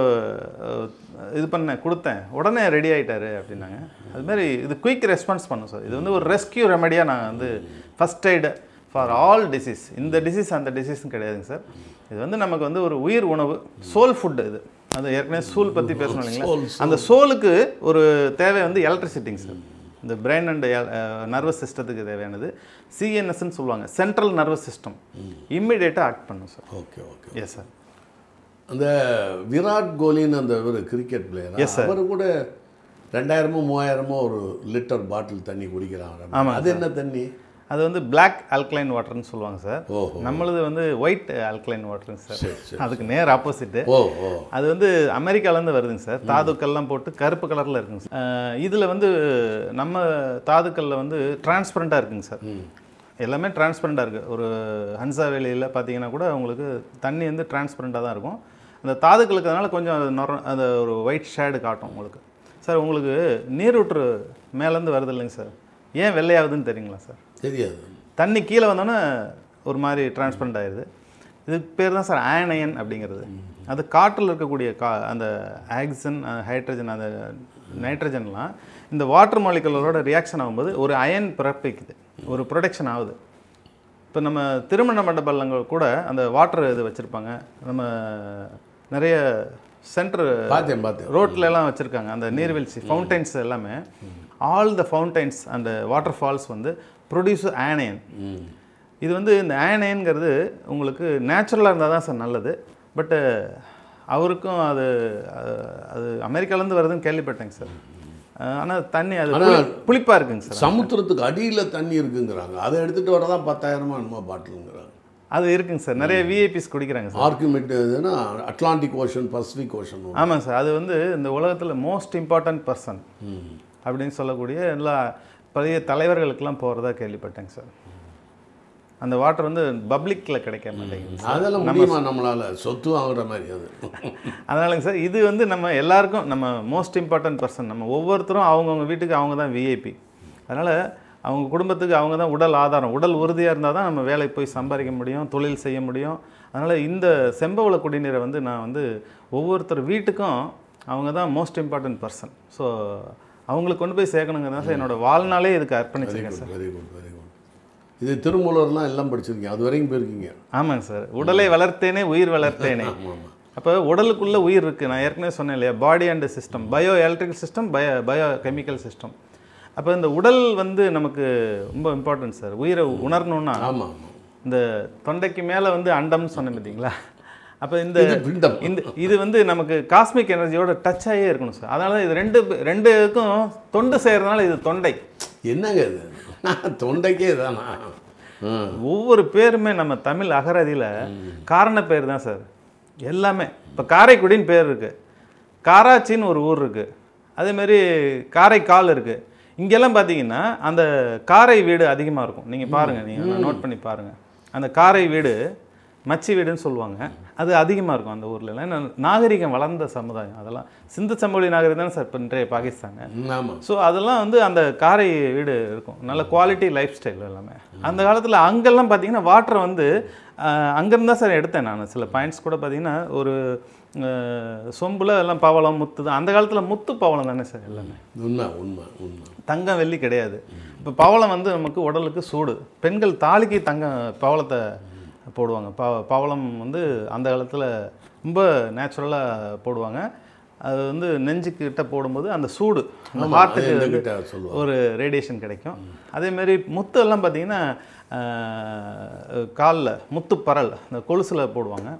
[SPEAKER 3] இது பண்ணேன் கொடுத்தேன். உடனே ரெடி ஆயிட்டாரு அப்படின்னாங்க. அது மாதிரி இது குயிக் ரெஸ்பான்ஸ் பண்ணும் சார். இது வந்து ஒரு ரெஸ்கியூ ரெமடியாக நான் வந்து first aid for all disease இந்த டிசீஸ் அந்த டிசீஸ்னு கிடையாதுங்க சார். இது வந்து நமக்கு வந்து ஒரு உயிர் உணவு சோல் ஃபுட் இது. அது ஏற்கனவே சூல் பற்றி பேசணும் இல்லைங்களா? அந்த சோலுக்கு ஒரு தேவை வந்து எலக்ட்ரிசிட்டிங்க சார். இந்த பிரெயின் அண்ட் நர்வஸ் சிஸ்டத்துக்கு தேவையானது. சிஎன்எஸ்ன்னு சொல்லுவாங்க. சென்ட்ரல் நர்வஸ் சிஸ்டம் இம்மிடியேட்டாக ஆக்ட் பண்ணும் sir.
[SPEAKER 2] Okay okay
[SPEAKER 3] yes sir
[SPEAKER 2] அந்த விராட் கோலின்னு அந்த ஒரு கிரிக்கெட் பிளேயர். அவர் கூட ரெண்டாயிரமோ மூவாயிரமோ ஒரு லிட்டர் பாட்டில் தண்ணி குடிக்கிறாங்க.
[SPEAKER 3] ஆமாங்க
[SPEAKER 2] அது என்ன தண்ணி?
[SPEAKER 3] அது வந்து பிளாக் ஆல்கலைன் வாட்டர்னு சொல்லுவாங்க சார் நம்மளது வந்து ஒயிட் ஆல்கலைன் வாட்டருங்க சார் அதுக்கு நேர் ஆப்போசிட்டு அது வந்து அமெரிக்காலேருந்து வருதுங்க சார் தாதுக்கள்லாம் போட்டு கருப்பு கலரில் இருக்குங்க சார் இதில் வந்து நம்ம தாதுக்களில் வந்து டிரான்ஸ்பரண்ட்டாக இருக்குங்க சார் எல்லாமே டிரான்ஸ்பரண்ட்டாக இருக்குது ஒரு ஹன்சா வேலியில் பார்த்தீங்கன்னா கூட உங்களுக்கு தண்ணி வந்து டிரான்ஸ்பரண்ட்டாக தான் இருக்கும். அந்த தாதுக்களுக்கு அதனால கொஞ்சம் அது நொர அந்த ஒரு ஒயிட் ஷேடு காட்டும் உங்களுக்கு. சார் உங்களுக்கு நீரூற்று மேலேருந்து வருது இல்லைங்க சார் ஏன் வெள்ளையாகுதுன்னு தெரியுங்களா சார்
[SPEAKER 2] தெரியாது.
[SPEAKER 3] தண்ணி கீழே வந்தோன்னே ஒரு மாதிரி டிரான்ஸ்பரண்ட் ஆயிடுது. இதுக்கு பேர் தான் சார் ஆனயன் அப்படிங்கிறது. அது காற்றில் இருக்கக்கூடிய கா அந்த ஆக்சிஜன் ஹைட்ரஜன் அந்த நைட்ரஜன்லாம் இந்த வாட்டர் மாலிகுலரோட ரியாக்ஷன் ஆகும்போது ஒரு அயன் பிறப்பிக்குது. ஒரு ப்ரொடக்ஷன் ஆகுது. இப்போ நம்ம திருமண மண்டபங்கள் கூட அந்த வாட்டர் இது வச்சுருப்பாங்க. நம்ம நிறைய சென்டர்
[SPEAKER 2] பார்த்தேன் பார்த்தேன்
[SPEAKER 3] ரோட்ல எல்லாம் வச்சுருக்காங்க. அந்த நீர்வீழ்ச்சி ஃபவுண்டைன்ஸ் எல்லாமே. ஆல் த ஃபவுண்டைன்ஸ் அந்த வாட்டர் ஃபால்ஸ் வந்து ப்ரொடியூஸ் ஆனயன் இது வந்து இந்த ஆனயன்கிறது உங்களுக்கு நேச்சுரலாக இருந்தால் தான் சார் நல்லது. பட்டு அவருக்கும் அது அது அமெரிக்காலேருந்து வருதுன்னு கேள்விப்பட்டேங்க சார். ஆனால் தண்ணி அது புளி- புளிப்பா இருக்குங்க சார்.
[SPEAKER 2] சமுத்திரத்துக்கு அடியில் தண்ணி இருக்குங்கிறாங்க. அதை எடுத்துகிட்டு வரதான் பத்தாயிரமா என்னமோ பாட்டிலுங்கிறாங்க
[SPEAKER 3] அது இருக்குங்க சார். நிறைய விஐபிஸ் குடிக்கிறாங்க சார்.
[SPEAKER 2] ஆர்குமெண்ட் எதுனா அட்லாண்டிக் ஓஷன் பசிபிக் ஓஷன்
[SPEAKER 3] ஆமாங்க சார். அது வந்து இந்த உலகத்தில் மோஸ்ட் இம்பார்ட்டன்ட் பர்சன் அப்படின்னு சொல்லக்கூடிய எல்லா பழைய தலைவர்களுக்கெல்லாம் போகிறதா கேள்விப்பட்டேங்க சார். அந்த வாட்டர் வந்து பப்ளிக்கில் கிடைக்க மாட்டேங்குது
[SPEAKER 2] அதெல்லாம் முடியுமா நம்மளால? சொத்து வாங்குற மாதிரி அது.
[SPEAKER 3] அதனாலங்க சார் இது வந்து நம்ம எல்லாருக்கும் நம்ம மோஸ்ட் இம்பார்ட்டன்ட் பர்சன் நம்ம ஒவ்வொருத்தரும் அவங்கவுங்க வீட்டுக்கு அவங்க தான் விஐபி அதனால் அவங்க குடும்பத்துக்கு அவங்க தான் உடல் ஆதாரம். உடல் உறுதியாக இருந்தால் தான் நம்ம வேலைக்கு போய் சம்பாதிக்க முடியும் தொழில் செய்ய முடியும். அதனால் இந்த செம்பவள குடிநீரை வந்து நான் வந்து ஒவ்வொருத்தர் வீட்டுக்கும் அவங்க தான் மோஸ்ட் இம்பார்ட்டன்ட் பர்சன் ஸோ அவங்களுக்கு கொண்டு போய் சேர்க்கணுங்கிறது தான் சார் என்னோட வாழ்நாளே இதுக்கு அர்ப்பணிச்சிருக்கேன் sir
[SPEAKER 2] very good very good இது திருமூலர்லாம் எல்லாம் படிச்சிருக்கீங்க. அது வரைக்கும் போயிருக்கீங்க.
[SPEAKER 3] ஆமாங்க சார் உடலை வளர்த்தேனே உயிர் வளர்த்தேனே. அப்போ உடலுக்குள்ள உயிர் இருக்குது நான் ஏற்கனவே சொன்னேன் இல்லையா? Body and system bioelectrical system bio biochemical system அப்போ இந்த உடல் வந்து நமக்கு ரொம்ப இம்பார்ட்டன்ட் சார் உயிரை உணரணும்னா
[SPEAKER 2] ஆமாம்
[SPEAKER 3] இந்த தொண்டைக்கு மேலே வந்து அண்டம்னு சொன்னேன் பார்த்தீங்களா அப்போ இந்த இந்த இது வந்து நமக்கு காஸ்மிக் எனர்ஜியோட டச் ஆகியே இருக்கணும் சார் அதனால இது ரெண்டு ரெண்டுக்கும் தொண்டு செய்கிறதுனால இது தொண்டை.
[SPEAKER 2] என்னங்க இது? தொண்டைக்கே தானா
[SPEAKER 3] ஒவ்வொரு பேருமே நம்ம தமிழ் அகராதியில் காரண பேர் தான் சார் எல்லாமே. இப்போ காரைக்குடின்னு பேர் இருக்கு. காராச்சின்னு ஒரு ஊர் இருக்கு. அதே மாதிரி காரைக்கால் இருக்கு. இங்கெல்லாம் பார்த்தீங்கன்னா அந்த காரை வீடு அதிகமாக இருக்கும். நீங்கள் பாருங்கள் நீங்கள் நோட் பண்ணி பாருங்கள் அந்த காரை வீடு மச்சி வீடுன்னு சொல்லுவாங்க. அது அதிகமாக இருக்கும் அந்த ஊர்ல எல்லாம். ஏன்னா நாகரிகம் வளர்ந்த சமுதாயம். அதெல்லாம் சிந்து சமவெளி நாகரிகம் தானே சார் இன்றைய பாகிஸ்தாங்க
[SPEAKER 2] ஆமாம்
[SPEAKER 3] ஸோ அதெல்லாம் வந்து அந்த காரை வீடு இருக்கும். நல்ல குவாலிட்டி லைஃப் ஸ்டைல் எல்லாமே. அந்த காலத்தில் அங்கெல்லாம் பார்த்தீங்கன்னா வாட்டரை வந்து அங்கேருந்து தான் சார் எடுத்தேன் நான். சில பாயிண்ட்ஸ் கூட பார்த்தீங்கன்னா ஒரு சொம்புல எல்லாம் பவளம் முத்து தான் அந்த காலத்தில் முத்து பவளம் தானே சார் எல்லாமே?
[SPEAKER 2] உண்மை உண்மை உண்மை.
[SPEAKER 3] தங்கம் வெள்ளி கிடையாது. இப்போ பவளம் வந்து நமக்கு உடலுக்கு சூடு. பெண்கள் தாலிக்கு தங்கம் பவளத்தை போடுவாங்க. ப பவளம் வந்து அந்த காலத்தில் ரொம்ப நேச்சுரலாக போடுவாங்க. அது வந்து நெஞ்சுக்கிட்ட போடும்போது அந்த சூடு ஹார்ட்டுக்கு. ஒரு ரேடியேஷன் கிடைக்கும். அதே மாதிரி முத்து எல்லாம் பார்த்தீங்கன்னா காலில் முத்து பரல் அந்த கொலுசில் போடுவாங்க.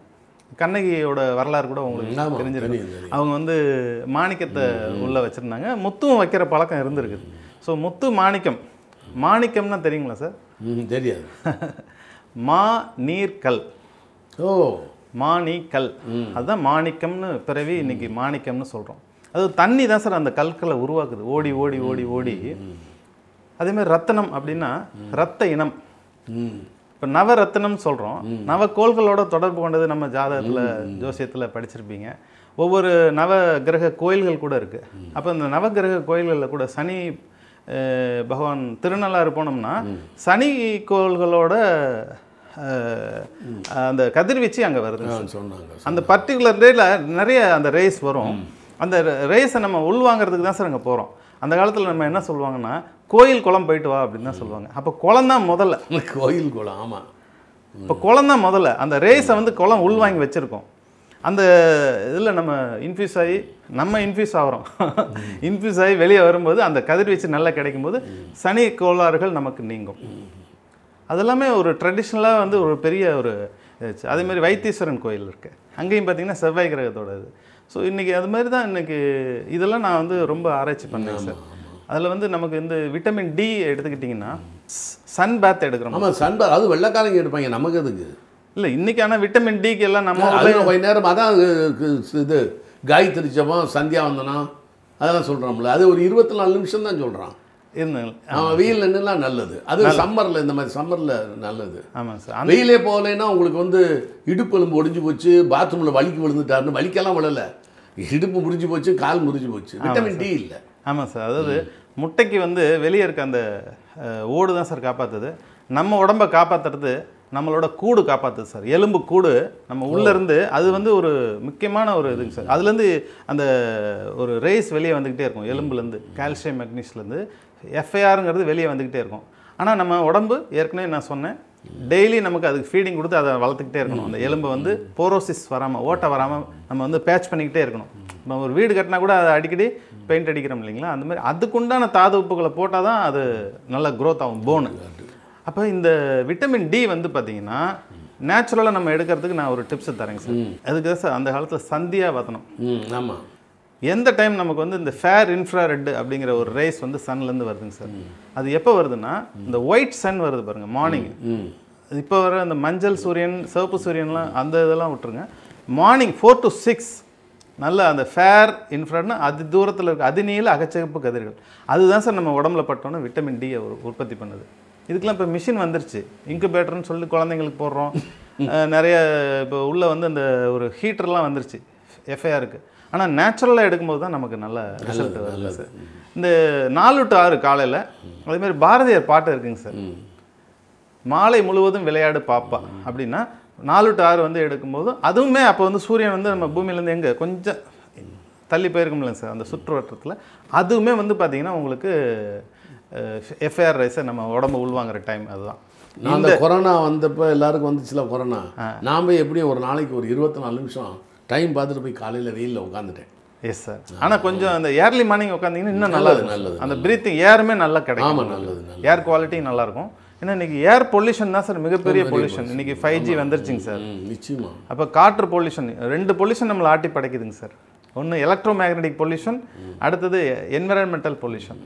[SPEAKER 3] கண்ணகியோட வரலாறு கூட உங்களுக்கு
[SPEAKER 2] தெரியும்.
[SPEAKER 3] அவங்க வந்து மாணிக்கத்தை உள்ள வச்சுருந்தாங்க. முத்தும் வைக்கிற பழக்கம் இருந்திருக்குது ஸோ முத்து மாணிக்கம். மாணிக்கம்னா தெரியுங்களா சார்
[SPEAKER 2] ம் தெரியாது.
[SPEAKER 3] மா நீர் கல்
[SPEAKER 2] ஓ
[SPEAKER 3] மாணிக்கல் அதுதான் மாணிக்கம்னு பிறவி இன்னைக்கு மாணிக்கம்னு சொல்கிறோம் அது தண்ணி தான் சார் அந்த கற்களை உருவாக்குது. ஓடி ஓடி ஓடி ஓடி. அதே மாதிரி ரத்தனம் அப்படின்னா ரத்த இனம்.
[SPEAKER 2] ம்.
[SPEAKER 3] இப்போ நவரத்னம் சொல்கிறோம் நவக்கோள்களோட தொடர்பு கொண்டது நம்ம ஜாதகத்தில் ஜோசியத்தில் படிச்சிருப்பீங்க. ஒவ்வொரு நவ கிரக கோயில்கள் கூட இருக்குது அப்போ இந்த நவகிரக கோயில்களில் கூட சனி பகவான் திருநள்ளாறு போனோம்னா சனி கோள்களோட அந்த கதிர்வீச்சு அங்கே வருது.
[SPEAKER 2] சொன்னாங்க
[SPEAKER 3] அந்த பர்டிகுலர் டேல நிறைய அந்த ரேஸ் வரும். அந்த ரேஸை நம்ம உள்வாங்கிறதுக்கு தான் சார் அங்கே போகிறோம் அந்த காலத்தில் நம்ம என்ன சொல்லுவாங்கன்னா கோயில் குளம் போயிட்டு வா அப்படின்னு தான் சொல்லுவாங்க. அப்போ குளம் தான் முதல்ல.
[SPEAKER 2] கோயில் குளம் ஆமாம்
[SPEAKER 3] இப்போ குளம் தான் முதல்ல. அந்த ரேஸை வந்து குளம் உள்வாங்கி வச்சுருக்கோம். அந்த இதில் நம்ம இன்ஃபியூஸ் ஆகி நம்ம இன்ஃபியூஸ் ஆகிறோம். இன்ஃபியூஸ் ஆகி வெளியே வரும்போது அந்த கதிர்வீச்சு நல்லா கிடைக்கும்போது சனி கோளாறுகள் நமக்கு நீங்கும். அதெல்லாமே ஒரு ட்ரெடிஷ்னலாக வந்து ஒரு பெரிய ஒரு இது. அதே மாதிரி வைத்தீஸ்வரன் கோயில் இருக்குது அங்கேயும் பார்த்தீங்கன்னா செவ்வாய் கிரகத்தோட இது ஸோ இன்றைக்கி அது மாதிரி தான் இன்றைக்கி இதெல்லாம் நான் வந்து ரொம்ப ஆராய்ச்சி பண்ணேன் சார். அதில் வந்து நமக்கு இந்த விட்டமின் டி எடுத்துக்கிட்டிங்கன்னா சன் பேத் எடுக்கிறோம்.
[SPEAKER 2] ஆமாம் சன்பர் அது வெள்ளைக்காரங்க எடுப்பாங்க நமக்கு எதுக்கு?
[SPEAKER 3] இல்லை இன்னைக்கு ஆனால் விட்டமின் டிக்கு எல்லாம் நம்ம
[SPEAKER 2] கொஞ்ச நேரம் அதான் இது காயத்ரி ஜபம் சந்தியா வந்தனம் அதெல்லாம் சொல்கிறோம்ல அது ஒரு இருபத்தி நாலு நிமிஷம் தான் சொல்கிறான் அவன் வெயில் நின்றுலாம் நல்லது. அது சம்மரில் இந்த மாதிரி சம்மரில் நல்லது.
[SPEAKER 3] ஆமாம் சார்
[SPEAKER 2] வெயிலே போகலைன்னா உங்களுக்கு வந்து இடுப்பு எலும்பு ஒடிஞ்சு போச்சு பாத்ரூமில் வலிக்கு விழுந்துட்டாருன்னு வலிக்கெல்லாம் விழலை. இடுப்பு முறிஞ்சு போச்சு கால் முறிஞ்சு போச்சு. விட்டமின் டி இல்லை.
[SPEAKER 3] ஆமாம் சார். அதாவது முட்டைக்கு வந்து வெளியே இருக்க அந்த ஓடு தான் சார் காப்பாற்றுது நம்ம உடம்ப காப்பாற்றுறது நம்மளோட கூடு காப்பாற்றுது சார். எலும்பு கூடு நம்ம உள்ள இருந்து அது வந்து ஒரு முக்கியமான ஒரு இதுங்க சார். அதுலேருந்து அந்த ஒரு ரேஸ் வெளியே வந்துக்கிட்டே இருக்கும் எலும்புலேருந்து கால்சியம் மெக்னீஸ்லேருந்து. எஃப்ஐஆருங்கிறது வெளியே வந்துக்கிட்டே இருக்கும். ஆனால் நம்ம உடம்பு ஏற்கனவே நான் சொன்னேன் டெய்லி நமக்கு அதுக்கு ஃபீடிங் கொடுத்து அதை வளர்த்துக்கிட்டே இருக்கணும். அந்த எலும்பை வந்து போரோசிஸ் வராமல் ஓட்டை வராமல் நம்ம வந்து பேட்ச் பண்ணிக்கிட்டே இருக்கணும். நம்ம ஒரு வீடு கட்டினா கூட அதை அடிக்கடி பெயிண்ட் அடிக்கிறோம் இல்லைங்களா? அந்த மாதிரி அதுக்குண்டான தாது உப்புகளை போட்டால் தான் அது நல்ல க்ரோத் ஆகும் போனு அப்போ இந்த விட்டமின் டி வந்து பார்த்தீங்கன்னா நேச்சுரலாக நம்ம எடுக்கிறதுக்கு நான் ஒரு டிப்ஸ் தரேங்க சார். அதுக்கு தான் சார் அந்த காலத்தில் சந்தியா வதனம்.
[SPEAKER 2] ஆமாம்
[SPEAKER 3] எந்த டைம் நமக்கு வந்து இந்த ஃபேர் இன்ஃப்ராரெட் அப்படிங்கிற ஒரு ரேஸ் வந்து சன்லேருந்து வருதுங்க சார். அது எப்போ வருதுன்னா இந்த ஒயிட் சன் வருது பாருங்க மார்னிங் இப்போ வர அந்த மஞ்சள் சூரியன் சிவப்பு சூரியன்லாம் அந்த இதெல்லாம் விட்டுருங்க. மார்னிங் ஃபோர் டு சிக்ஸ் நல்ல அந்த ஃபேர் இன்ஃப்ராட்னா அது தூரத்தில் இருக்க அதிநீள அகச்சிவப்பு கதிர்கள். அதுதான் சார் நம்ம உடம்புல பட்டோன்னே விட்டமின் டியை உற்பத்தி பண்ணுது. இதுக்கெல்லாம் இப்போ மிஷின் வந்துருச்சு. இன்குபேட்டர்னு சொல்லி குழந்தைங்களுக்கு போடுறோம். நிறைய இப்போ உள்ள வந்து அந்த ஒரு ஹீட்டர்லாம் வந்துருச்சு. எஃப்ஐஆருக்கு ஆனால் நேச்சுரலாக எடுக்கும்போது தான் நமக்கு நல்ல ரிசல்ட் வருது சார் இந்த நாலு டு ஆறு காலையில் அதே மாதிரி பாரதியார் பாட்டு இருக்குங்க சார் மாலை முழுவதும் விளையாடு பாப்பா. அப்படின்னா நாலு டு ஆறு வந்து எடுக்கும்போது அதுவுமே அப்போ வந்து சூரியன் வந்து நம்ம பூமியிலேருந்து எங்கே? கொஞ்சம் தள்ளி போயிருக்கும்ல சார் அந்த சுற்று வட்டத்தில் அதுவுமே வந்து பார்த்தீங்கன்னா உங்களுக்கு எஃப்ஐஆர் ரைஸை நம்ம உடம்பு உள்வாங்குற டைம் அதுதான்.
[SPEAKER 2] அந்த கொரோனா வந்தப்போ எல்லாருக்கும் வந்துச்சுல கொரோனா. போய் எப்படியும் ஒரு நாளைக்கு ஒரு இருபத்தி நாலு நிமிஷம் டைம் பார்த்துட்டு போய் காலையில் வெயிலில் உட்காந்துட்டேன்
[SPEAKER 3] எஸ் சார் ஆனால் கொஞ்சம் அந்த ஏர்லி மார்னிங் உட்காந்தீங்கன்னா இன்னும் நல்லா
[SPEAKER 2] நல்லது, நல்லது,
[SPEAKER 3] அந்த பிரீத்திங் ஏருமே நல்லா கிடைக்கும்.
[SPEAKER 2] ஆமாம் நல்லது
[SPEAKER 3] ஏர் குவாலிட்டி நல்லா இருக்கும். ஏன்னா இன்னைக்கு ஏர் பொல்யூஷன் தான் சார் மிகப்பெரிய பொல்யூஷன் இன்னைக்கு ஃபைவ் ஜி வந்துருச்சுங்க சார்.
[SPEAKER 2] நிச்சயமா.
[SPEAKER 3] அப்போ காற்று பொல்யூஷன் ரெண்டு பொல்யூஷன் நம்மளை ஆட்டி படைக்குதுங்க சார். ஒன்று எலக்ட்ரோ மேக்னெட்டிக் பொல்யூஷன் அடுத்தது என்விரான்மெண்டல் பொல்யூஷன்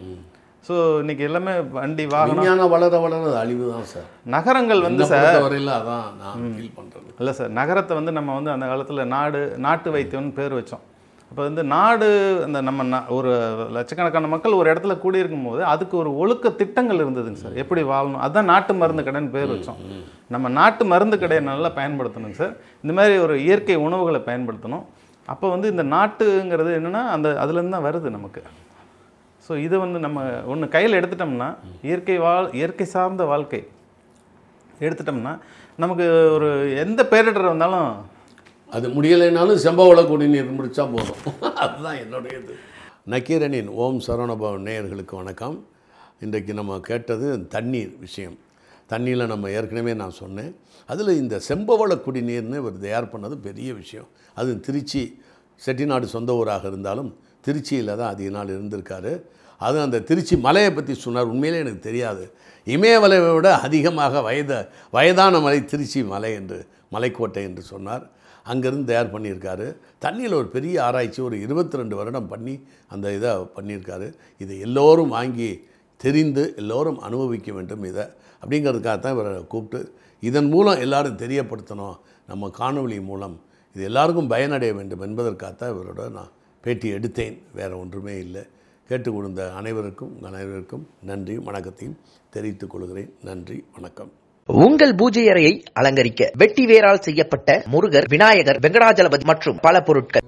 [SPEAKER 3] ஸோ இன்னைக்கு எல்லாமே வண்டி வாகனம்.
[SPEAKER 2] வளர வளர அழிவு தான் சார்.
[SPEAKER 3] நகரங்கள் வந்து சார்
[SPEAKER 2] பொறுத்தவரையில் அதான் நான் ஃபீல் பண்ணுறது
[SPEAKER 3] இல்லை சார் நகரத்தை வந்து நம்ம வந்து அந்த காலத்தில் நாடு நாட்டு வைத்தியம்னு பேர் வச்சோம். அப்போ வந்து நாடு அந்த நம்ம நா- ஒரு லட்சக்கணக்கான மக்கள் ஒரு இடத்துல கூடியிருக்கும் போது அதுக்கு ஒரு ஒழுக்க திட்டங்கள் இருந்ததுங்க சார். எப்படி வாழணும்? அதான் நாட்டு மருந்து கடைன்னு பேர் வச்சோம். நம்ம நாட்டு மருந்து கடையை நல்லா பயன்படுத்தணுங்க சார். இந்த மாதிரி ஒரு இயற்கை உணவுகளை பயன்படுத்தணும். அப்போ வந்து இந்த நாட்டுங்கிறது என்னென்னா அந்த அதுலேருந்து தான் வருது நமக்கு. ஸோ இது வந்து நம்ம ஒன்று கையில் எடுத்துட்டோம்னா இயற்கை வாழ் இயற்கை சார்ந்த வாழ்க்கை எடுத்துட்டோம்னா நமக்கு ஒரு எந்த பேரிடர் வந்தாலும்
[SPEAKER 2] அது முடியலைனாலும் செம்பவள குடிநீர் முடித்தா போதும். அதுதான் என்னுடையது. நக்கீரனின் ஓம் சரவணபவன் நேயர்களுக்கு வணக்கம். இன்றைக்கு நம்ம கேட்டது தண்ணீர் விஷயம். தண்ணியில் நம்ம ஏற்கனவே நான் சொன்னேன். அதில் இந்த செம்பவள குடிநீர்னு இவர் தயார் பண்ணது பெரிய விஷயம். அது திருச்சி செட்டிநாடு சொந்த ஊராக இருந்தாலும் திருச்சியில் தான் அதிக நாள் இருந்திருக்காரு. அது அந்த திருச்சி மலையை பற்றி சொன்னார். உண்மையிலே எனக்கு தெரியாது. இமயமலையை விட அதிகமாக வயத வயதான மலை திருச்சி மலை என்று மலைக்கோட்டை என்று சொன்னார். அங்கேருந்து தயார் பண்ணியிருக்காரு. தண்ணியில் ஒரு பெரிய ஆராய்ச்சி ஒரு இருபத்தி ரெண்டு வருடம் பண்ணி அந்த இதை பண்ணியிருக்காரு. இதை எல்லோரும் வாங்கி தெரிந்து எல்லோரும் அனுபவிக்க வேண்டும் இதை அப்படிங்கிறதுக்காக தான் இவரை கூப்பிட்டு இதன் மூலம் எல்லாரும் தெரியப்படுத்தணும். நம்ம காணொளி மூலம் இது எல்லாருக்கும் பயனடைய வேண்டும் என்பதற்காகத்தான் இவரோட நான் பேட்டி எடுத்தேன். வேறு ஒன்றுமே இல்லை. கேட்டுக் கொடுத்த அனைவருக்கும் அனைவருக்கும் நன்றி வணக்கத்தையும் தெரிவித்துக் கொள்கிறேன். நன்றி வணக்கம்.
[SPEAKER 1] உங்கள் பூஜை அறையை அலங்கரிக்க வெட்டி வேரால் செய்யப்பட்ட முருகர் விநாயகர் வெங்கடாஜலபதி மற்றும் பல பொருட்கள்.